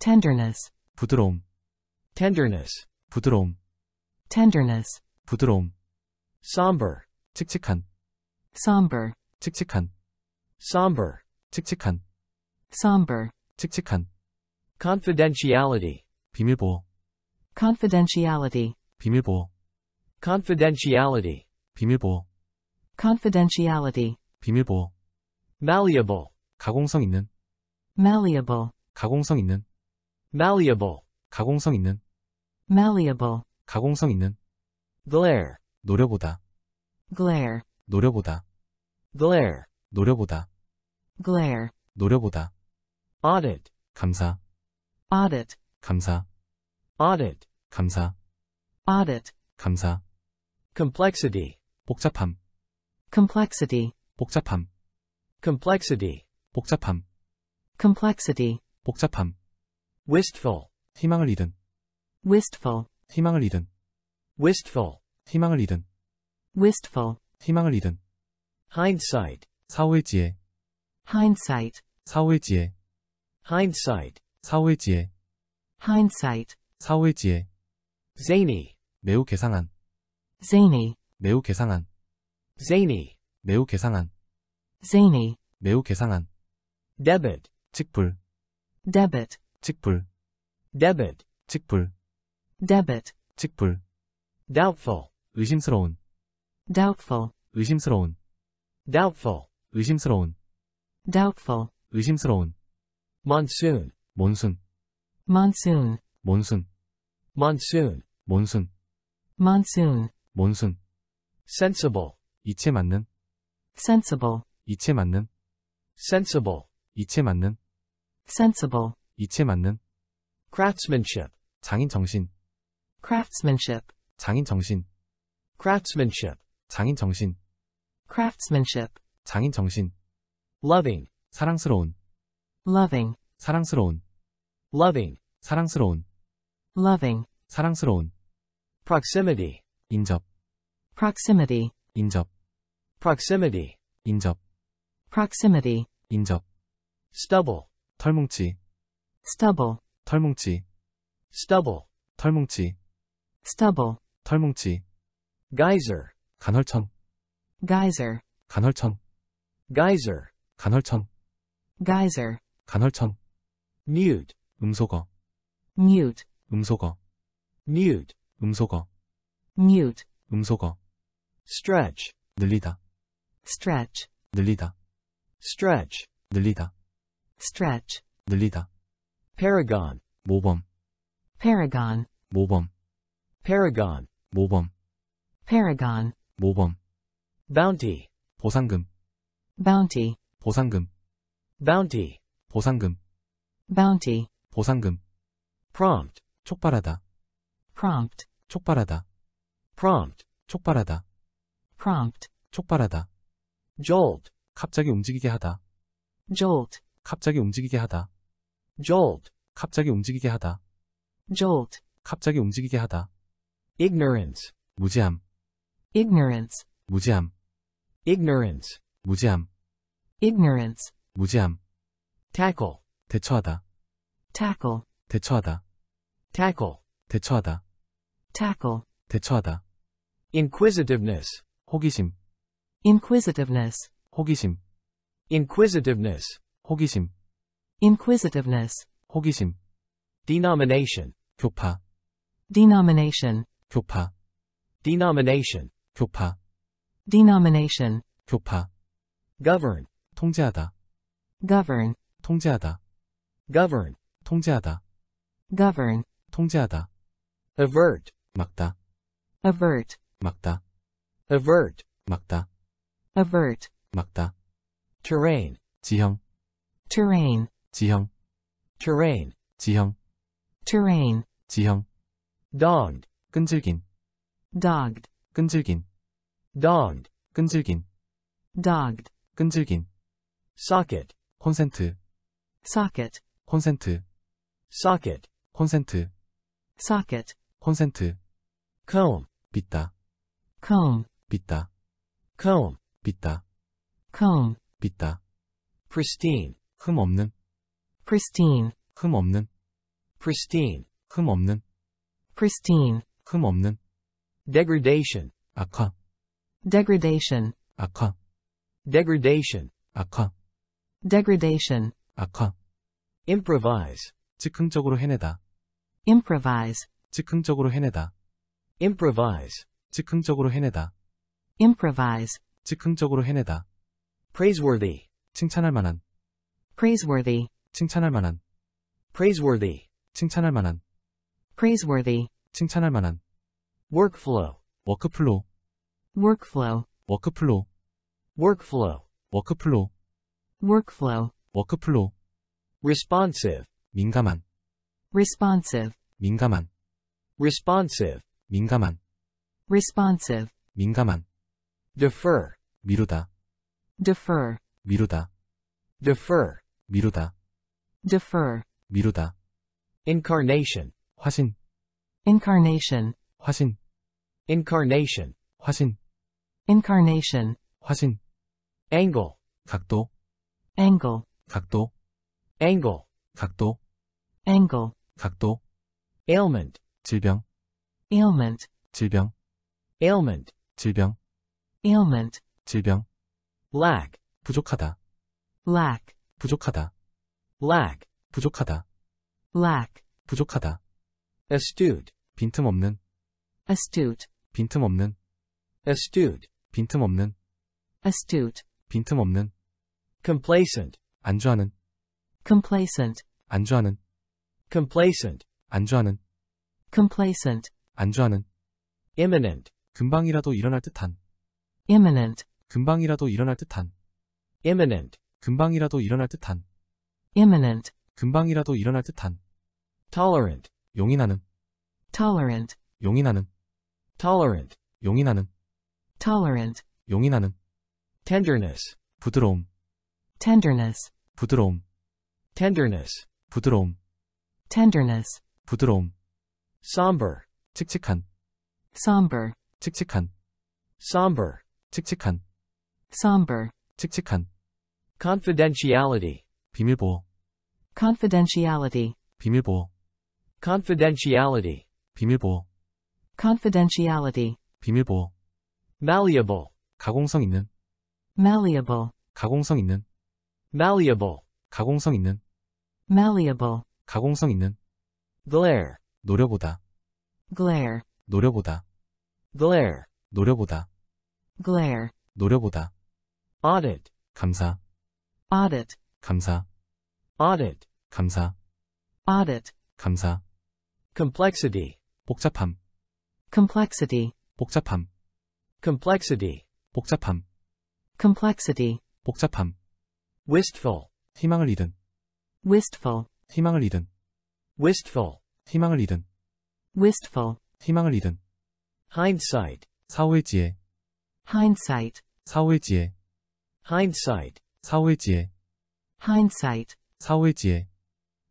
tenderness, 부드러움, tenderness, 부드러움, tenderness, 부드러움, somber, 칙칙한, somber, 칙칙한, somber, 칙칙한, somber, 칙칙한, confidentiality, 비밀보호, confidentiality, 비밀보호, confidentiality, 비밀보호, confidentiality, 비밀보호, malleable, 가공성 있는, malleable, 가공성 있는, malleable, 가공성 있는, malleable, 가공성 있는, glare, 노려보다, glare, 노려보다, glare, 노려보다, glare, 노려보다, audit, 감사, audit, 감사, audit, 감사, audit, complexity, 복잡함, complexity, 복잡함, wistful, 희망을 잃은, wistful, 희망을 잃은, wistful, 희망을 잃은, wistful, 희망을 잃은, hindsight, 사후의 지혜, hindsight, 사후의 지혜, hindsight, 사후의 지혜, hindsight, 사후의 지혜, zany, 매우 개상한, zany, 매우 개상한, zany, 매우 개상한, zany, 매우 개상한, debit, 직불, debit, 직불, debit, 직불, debit, 직불, doubtful, 의심스러운, doubtful, 의심스러운, doubtful, 의심스러운, doubtful, 의심스러운, monsoon, 몬순, monsoon, 몬순, monsoon, 몬순, monsoon, 몬순, sensible, 이체 맞는, sensible, 이체 맞는, sensible, 이체 맞는, sensible, 이체 맞는, craftsmanship, 장인 정신, craftsmanship, 장인 정신, craftsmanship, 장인 정신, craftsmanship, 장인 정신, loving, 사랑스러운, loving, 사랑스러운, loving, 사랑스러운, loving, 사랑스러운, proximity, 인접, proximity, 인접, proximity, 인접, proximity, 인접, stubble, 털뭉치, stubble, 털뭉치, stubble, 털뭉치, stubble, 털뭉치, geyser, 간헐천, geyser, 간헐천, geyser, 간헐천, geyser, 간헐천, mute, 음소거, mute, 음소거, mute, 음소거, mute, 음소거, stretch, 늘리다, stretch, 늘리다, stretch, 늘리다, stretch, 늘리다, paragon, 모범, paragon, 모범, paragon, 모범, paragon, 모범, bounty, 보상금, bounty, 보상금, bounty, 보상금, bounty, 보상금, prompt, 촉발하다, prompt, 촉발하다, prompt, 촉발하다, prompt, 촉발하다, jolt, 갑자기 움직이게 하다, jolt, 갑자기 움직이게 하다, jolt, 갑자기 움직이게 하다, jolt, 갑자기 움직이게 하다, ignorance, 무지함, ignorance, 무지함, ignorance, 무지함, ignorance, 무지함, tackle, 대처하다, tackle, 대처하다, tackle, 대처하다, tackle, 대처하다, inquisitiveness, 호기심, inquisitiveness, 호기심, inquisitiveness, 호기심, inquisitiveness, 호기심, denomination, 교파, denomination, 교파, denomination, 교파, denomination, 교파, govern, 통제하다, govern, 통제하다, govern, 통제하다, govern, 통제하다, avert, 막다, avert, 막다, avert, 막다, avert, 막다, terrain, 지형, terrain, 지형, terrain, 지형, terrain, 지형, dogged, 끈질긴, dogged, 끈질긴, dogged, 끈질긴, dogged, 끈질긴, socket, 콘센트, socket, 콘센트, socket, 콘센트, socket, 콘센트, comb, 빗다, comb, 빗다, comb, 빗다, comb, 빗다, pristine, 흠 없는, pristine, 흠 없는, pristine, 흠 없는, pristine, 흠 없는, degradation, 악화, degradation, 악화, degradation, 악화, degradation, 악화, improvise, 즉흥적으로 해내다, improvise, 즉흥적으로 해내다, improvise, 즉흥적으로 해내다, improvise, 즉흥적으로 해내다, praiseworthy, 칭찬할 만한, praiseworthy, 칭찬할 만한, praiseworthy, 칭찬할 만한, praiseworthy, 칭찬할 만한, workflow, 워크플로우, workflow, 워크플로우, workflow, 워크플로우, workflow, 워크플로우, responsive, 민감한, responsive, 민감한, responsive, 민감한, responsive, 민감한, defer, 미루다, defer, 미루다, defer, 미루다, defer, 미루다, incarnation, 화신, incarnation, 화신, incarnation, 화신, incarnation, 화신, angle, 각도, angle, 각도, angle, 각도, angle, 각도, ailment, 질병, ailment, 질병, ailment, 질병, ailment, 질병, lack, 부족하다, lack, 부족하다, lack, 부족하다, lack, 부족하다, astute, 빈틈없는, astute, 빈틈없는, astute, 빈틈없는, astute, 빈틈없는, complacent, 안주하는, complacent, 안주하는, complacent, 안주하는, complacent, 안주하는, imminent, 금방이라도 일어날 듯한, imminent, 금방이라도 일어날 듯한, imminent, 금방이라도 일어날 듯한, imminent, 금방이라도 일어날 듯한, tolerant, 용인하는, tolerant, 용인하는, tolerant, 용인하는, tolerant, 용인하는, tenderness, 부드러움, tenderness, 부드러움, tenderness, 부드러움, tenderness, 부드러움, somber, 칙칙한, somber, 칙칙한, somber, 칙칙한, somber, 칙칙한, confidentiality, 비밀보호, confidentiality, 비밀보호, confidentiality, 비밀보호, confidentiality, 비밀보호, malleable, 가공성 있는, malleable, 가공성 있는, malleable, 가공성 있는, malleable, 가공성 있는, glare, 노려보다, glare, 노려보다, glare, 노려보다, glare, 노려보다, audit, 감사, audit, 감사, audit, 감사, audit, 감사, complexity, 복잡함, complexity, 복잡함, complexity, 복잡함, complexity, 복잡함, wistful, 희망을 잃은, wistful, 희망을 잃은, wistful, 희망을 잃은, wistful, 희망을 잃은, hindsight, 사후의 지혜, hindsight, 사후의 지혜, hindsight, 사후의 지혜, hindsight, 사후의 지혜,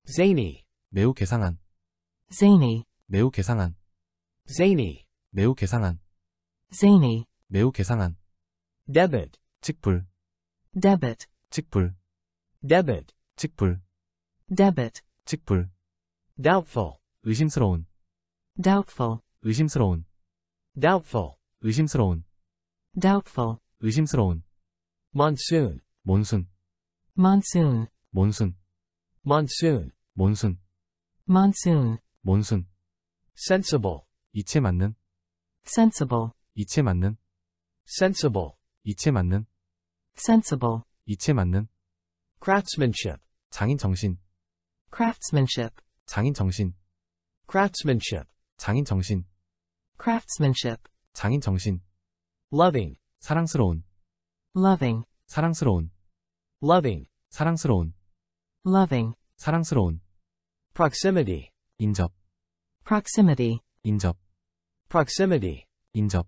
zany, 매우 개상한, zany, 매우 개상한, zany, 매우 개상한, zany, 매우 개상한, debit, 직불, debit, 직불, debit, 직불, debit, 직불, doubtful, 의심스러운, doubtful, 의심스러운, doubtful, 의심스러운, doubtful, 의심스러운, monsoon, 몬순, monsoon, 몬순, monsoon, 몬순, monsoon, 몬순, sensible, 이체 맞는, sensible, 이체 맞는, sensible, 이체 맞는, sensible, 이체 맞는, craftsmanship, 장인 정신, craftsmanship, 장인 정신, craftsmanship, 장인 정신, craftsmanship, 장인 정신, loving, 사랑스러운, loving, 사랑스러운, loving, 사랑스러운, loving, 사랑스러운, proximity, 인접, proximity, 인접, proximity, 인접,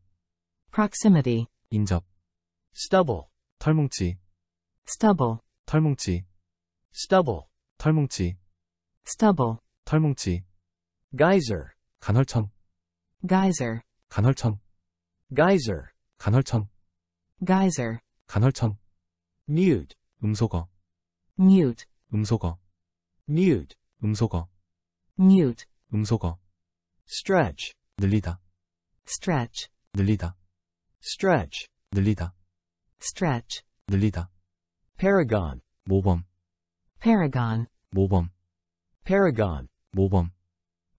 proximity, 인접, stubble, 털뭉치, stubble, 털뭉치, stubble, 털뭉치, stubble, 털뭉치, geyser, 간헐천, geyser, 간헐천, geyser, 간헐천, geyser, 간헐천, mute, 음소거, mute, 음소거, mute, 음소거, mute, 음소거, stretch, 늘리다, stretch, 늘리다, stretch, 늘리다, stretch, 늘리다, paragon, 모범, paragon, 모범, paragon, 모범,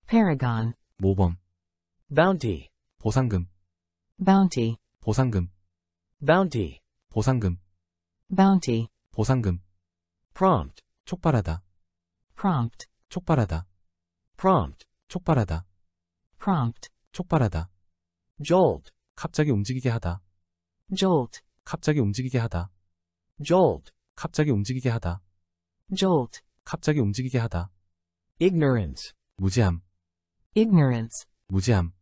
paragon, 모범, bounty, 보상금, bounty, 보상금, bounty, 보상금, bounty, 보상금, prompt, 촉발하다, prompt, 촉발하다, prompt, 촉발하다, prompt, 촉발하다, jolt, 갑자기 움직이게 하다, jolt, 갑자기 움직이게 하다, jolt, 갑자기 움직이게 하다, jolt, 갑자기 움직이게 하다, ignorance, 무지함, ignorance, 무지함,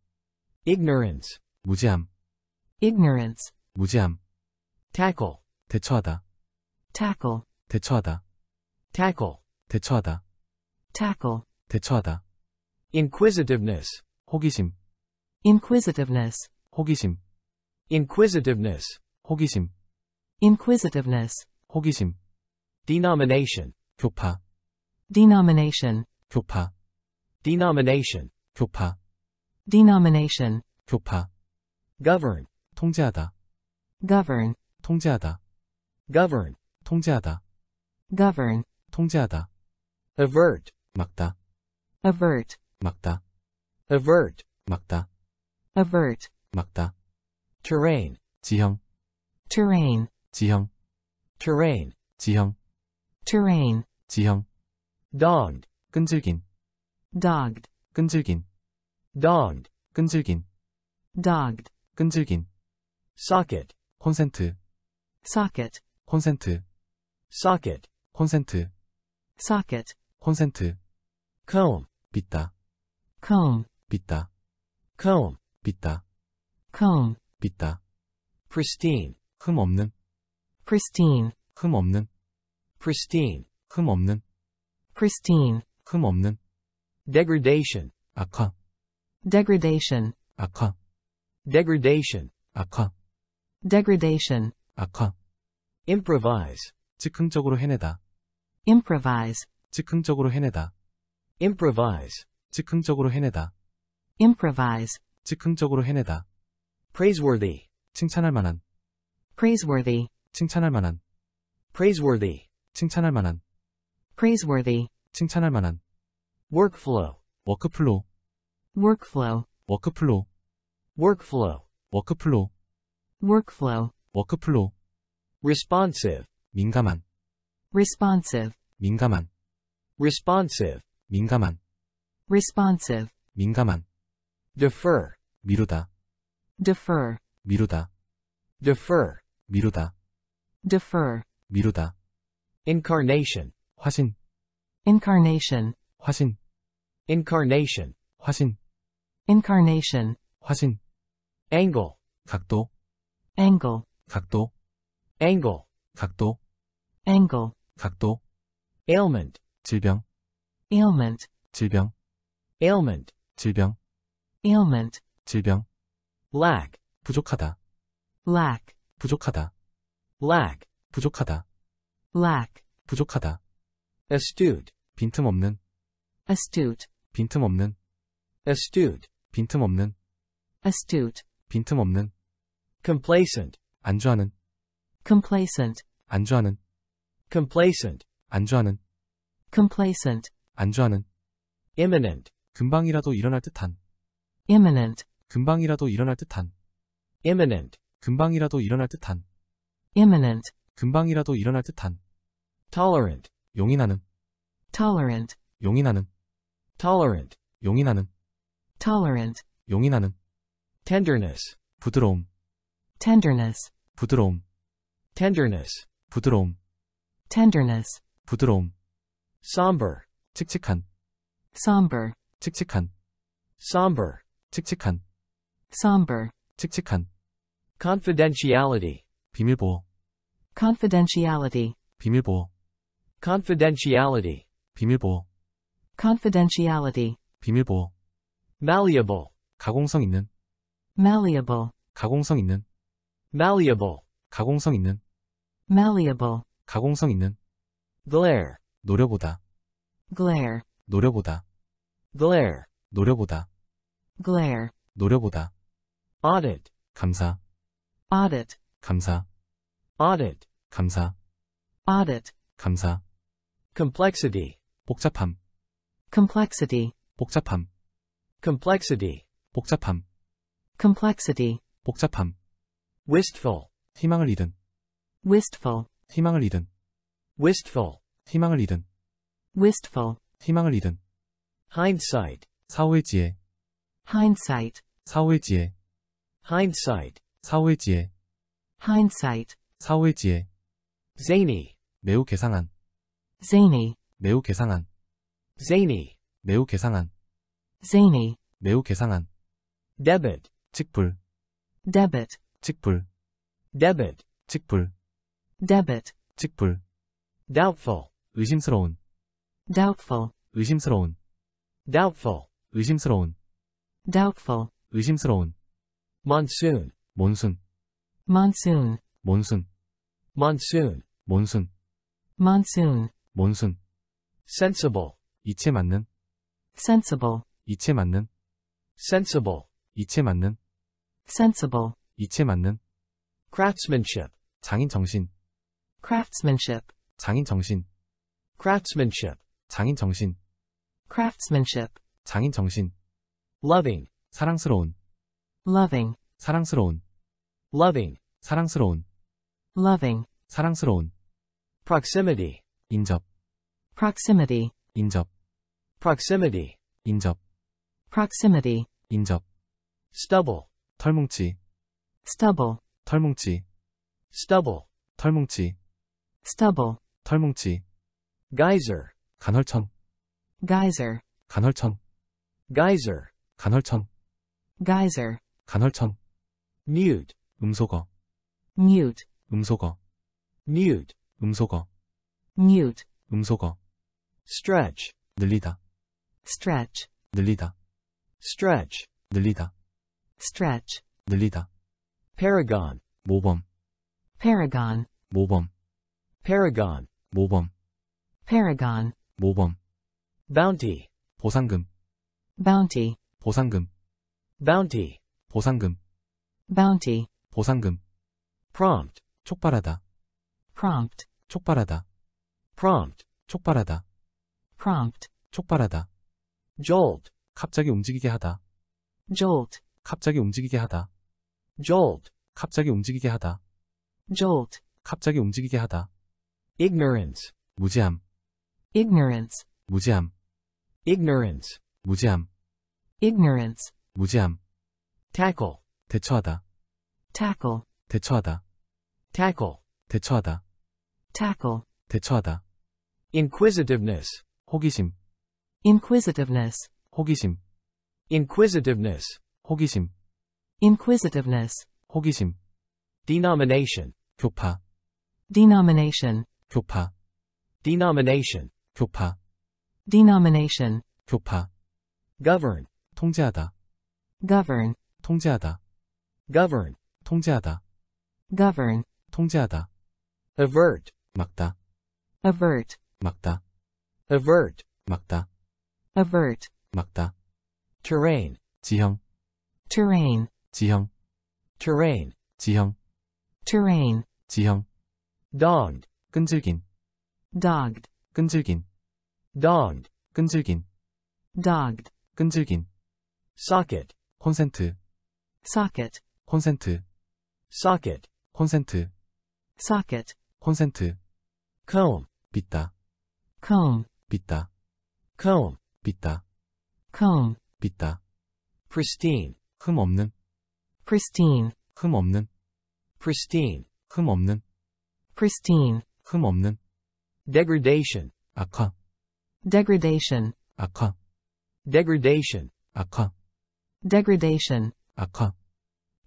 ignorance, 무지함, ignorance, 무지함, tackle, 대처하다, tackle, 대처하다, tackle, 대처하다, tackle, 대처하다, inquisitiveness, 호기심, inquisitiveness, 호기심, inquisitiveness, 호기심, inquisitiveness, 호기심, denomination, 교파, denomination, 교파, denomination, 교파, denomination, 교파, govern, 통제하다, govern, 통제하다, govern, 통제하다, govern, 통제하다, avert, 막다, avert, 막다, avert, 막다, avert, 막다, terrain, 지형, terrain, 지형, terrain, 지형, terrain, 지형, dogged, 끈질긴, dogged, 끈질긴, dogged, 끈질긴, dogged, 끈질긴, socket, 콘센트, socket, 콘센트, socket, 콘센트, socket, 콘센트, comb, 빗다, comb, 빗다, comb, 빗다, comb, 빗다, pristine, 흠 없는, pristine, 흠 없는, pristine, 흠 없는, pristine, 흠 없는, degradation, 악화, degradation, 악화, degradation, 악화, degradation, 악화, improvise, 즉흥적으로 해내다, improvise, 즉흥적으로 해내다, improvise, 즉흥적으로 해내다, improvise, 즉흥적으로 해내다, praiseworthy, 칭찬할 만한, praiseworthy, 칭찬할 만한, praiseworthy, 칭찬할 만한, praiseworthy, 칭찬할 만한, workflow, 워크플로우, workflow, 워크플로우, workflow, 워크플로우, workflow, 워크플로우, responsive, 민감한, responsive, 민감한, responsive, 민감한, responsive, 민감한, defer, 미루다, defer, 미루다, defer, 미루다, defer, 미루다, incarnation, 화신, incarnation, 화신, incarnation, 화신, incarnation, 화신, angle, 각도, angle, 각도, angle, 각도, Angle, 각도, ailment, 질병, ailment, 질병, ailment, 질병, ailment, 질병, lack, 부족하다, lack, 부족하다, lack, 부족하다, lack, 부족하다, astute, 빈틈없는, astute, 빈틈없는, astute, 빈틈없는, astute, 빈틈없는, complacent, 안주하는, complacent, 안주하는, complacent, 안주하는, complacent, 안주하는, imminent, 금방이라도 일어날 듯한, imminent, 금방이라도 일어날 듯한, imminent, 금방이라도 일어날 듯한, imminent, 금방이라도 일어날 듯한, tolerant, 용인하는, tolerant, 용인하는, tolerant, 용인하는, tolerant, 용인하는, tenderness, 부드러움, tenderness, 부드러움, tenderness, 부드러움, tenderness, 부드러움, somber, 칙칙한, somber, 칙칙한, somber, 칙칙한, somber, 칙칙한, confidentiality, 비밀보호, confidentiality, 비밀보호, confidentiality, 비밀보호, confidentiality, 비밀보호, malleable, 가공성 있는, malleable, 가공성 있는, malleable, 가공성 있는, malleable, 가공성 있는, glare, 노려보다, glare, 노려보다, glare, 노려보다, glare, 노려보다, audit, 감사, audit, 감사, audit, 감사, audit, 감사, complexity, 복잡함, complexity, 복잡함, complexity, 복잡함, complexity, 복잡함, wistful, 희망을 잃은, wistful, 희망을 잃은, wistful, 희망을 잃은, wistful, 희망을 잃은, hindsight, 사후의 지혜, hindsight, 사후의 지혜, hindsight, 사후의 지혜, hindsight, 사후의 지혜, zany, 매우 개상한, zany, 매우 개상한, zany, 매우 개상한, zany, 매우 개상한, debit, 직불, debit, 직불, debit, 직불, debit, 직불, Doubtful. 의심스러운, doubtful, 의심스러운, Doubtful. 의심스러운, doubtful, 의심스러운, Monsoon. 몬순, monsoon, 몬순, Monsoon. 몬순, monsoon, 몬순, Sensible. 이치에 맞는, sensible, 이치에 맞는, Sensible. 이치에 맞는, sensible, 이치에 맞는, Craftsmanship. 장인 정신, craftsmanship, 장인 정신, Craftsmanship. 장인 정신, craftsmanship, 장인 정신, Loving. 사랑스러운, loving, 사랑스러운, Loving. 사랑스러운, loving, 사랑스러운, Proximity. 인접, proximity, 인접, Proximity. 인접, proximity, 인접, Stubble. 털뭉치, stubble, 털뭉치, Stubble. 털뭉치, stubble, 털뭉치, Geyser. 간헐천, geyser, 간헐천, Geyser. 간헐천, geyser, 간헐천, Mute. 음소거, mute, 음소거, Mute. 음소거, mute, 음소거, Stretch. 늘리다, stretch, 늘리다, Stretch. 늘리다, stretch, 늘리다, Paragon. 모범, paragon, 모범, Paragon. 모범, paragon, 모범, Bounty. 보상금, bounty, 보상금, Bounty. 보상금, bounty, 보상금, Prompt. 촉발하다, prompt, 촉발하다, Prompt. 촉발하다, prompt, 촉발하다, Jolt. 갑자기 움직이게 하다, jolt, 갑자기 움직이게 하다, Jolt. 갑자기 움직이게 하다, jolt, 갑자기 움직이게 하다, Ignorance. 무지함, ignorance, 무지함, Ignorance. 무지함, ignorance, 무지함, Tackle. 대처하다, tackle, 대처하다, Tackle. 대처하다, tackle, 대처하다, Inquisitiveness. 호기심, inquisitiveness, 호기심, Inquisitiveness. 호기심, inquisitiveness, 호기심, Denomination. 교파, denomination, 교파, Denomination. 교파, denomination, 교파, Govern. 통제하다, govern, 통제하다, Govern. 통제하다, govern, 통제하다, Avert. 막다, avert, 막다, Avert. 막다, avert, 막다, Terrain. 지형, terrain, 지형, Terrain. 지형, terrain, 지형, Dogged. 끈질긴, dogged, 끈질긴, Dogged. 끈질긴, dogged, 끈질긴, Socket. 콘센트, socket, 콘센트, Socket. 콘센트, socket, 콘센트, Comb. 빗다, comb, 빗다, Comb. 빗다, comb, 빗다, Pristine. 흠 없는, pristine, 흠 없는, Pristine. 흠 없는, pristine, 흠 없는, Degradation. 악화, degradation, 악화, Degradation. 악화, degradation, 악화,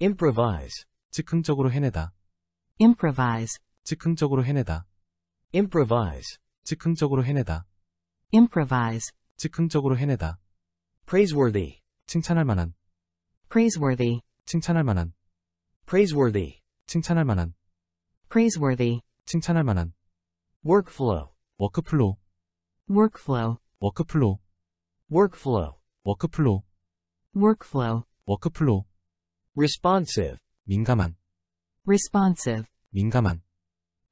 Improvise. 즉흥적으로 해내다, improvise, 즉흥적으로 해내다, Improvise. 즉흥적으로 해내다, improvise, 즉흥적으로 해내다, Praiseworthy. 칭찬할 만한, praiseworthy, 칭찬할 만한, Praiseworthy. 칭찬할 만한, praiseworthy, 칭찬할 만한, Workflow. 워크플로우, workflow, 워크플로우, Workflow. 워크플로우, workflow, 워크플로우, Responsive. 민감한, responsive, 민감한,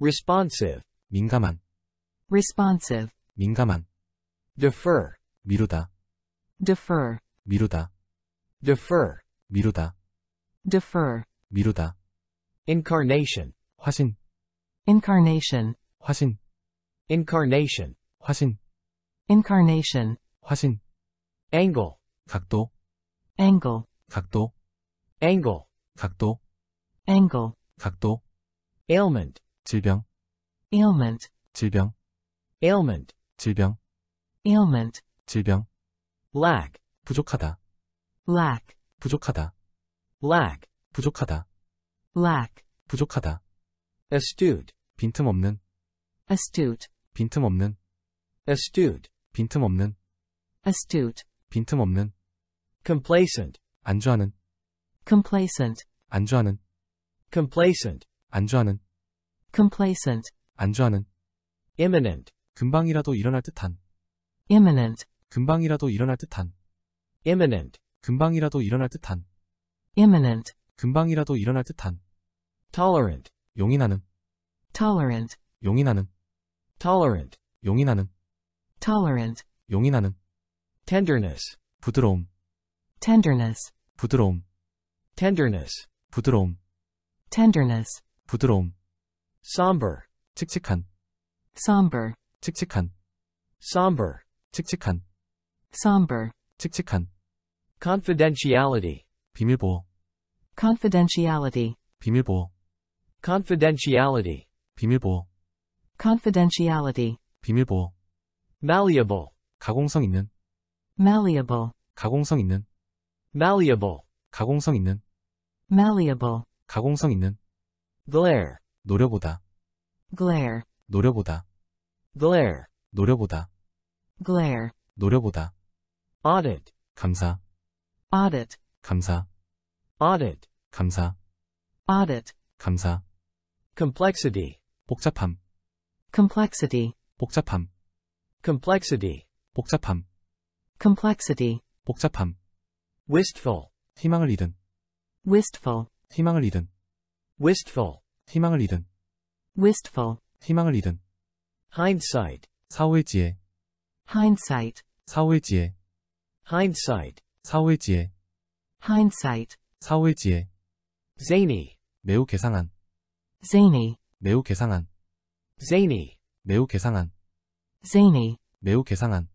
Responsive. 민감한, responsive, 민감한, Defer. 미루다, defer, 미루다, Defer. 미루다, defer, 미루다, Incarnation. 화신, incarnation, 화신, Incarnation. 화신, incarnation, 화신, Angle. 각도, angle, 각도, Angle. 각도, angle, 각도, Ailment. 질병, ailment, 질병, Ailment. 질병, ailment, 질병, Lack. 부족하다, lack, 부족하다, Lack. 부족하다, lack, 부족하다, Astute. 빈틈없는, astute, 빈틈없는, astute, 빈틈없는, astute, 빈틈없는, complacent, 안주하는, complacent, 안주하는, complacent, 안주하는, complacent, 안주하는, imminent, 금방이라도 일어날 듯한, imminent, 금방이라도 일어날 듯한, imminent, 금방이라도 일어날 듯한, imminent, 금방이라도 일어날 듯한, tolerant, 용인하는, tolerant, 용인하는, tolerant, 용인하는, tolerant, 용인하는, tenderness, 부드러움, tenderness, 부드러움, tenderness, 부드러움, tenderness, 부드러움, somber, 칙칙한, somber, 칙칙한, somber, 칙칙한, somber, 칙칙한, confidentiality, 비밀보호, confidentiality, 비밀보호, confidentiality, 비밀보호, confidentiality, 비밀보호, malleable, 가공성 있는, malleable, 가공성 있는, malleable, 가공성 있는, malleable, 가공성 있는, glare, 노려보다, glare, 노려보다, glare, 노려보다, glare, 노려보다, audit, 감사, audit, 감사, audit, 감사, audit, 감사, complexity, 복잡함, complexity, 복잡함, complexity, 복잡함, complexity, 복잡함, wistful, 희망을 잃은, wistful, 희망을 잃은, wistful, 희망을 잃은, wistful, 희망을 잃은, hindsight, 사후의 지혜, hindsight, 사후의 지혜, hindsight, 사후의 지혜, hindsight, 사후의 지혜, zany, 매우 개상한, zany, 매우 개상한, zany, 매우 개상한, zany, 매우 개상한,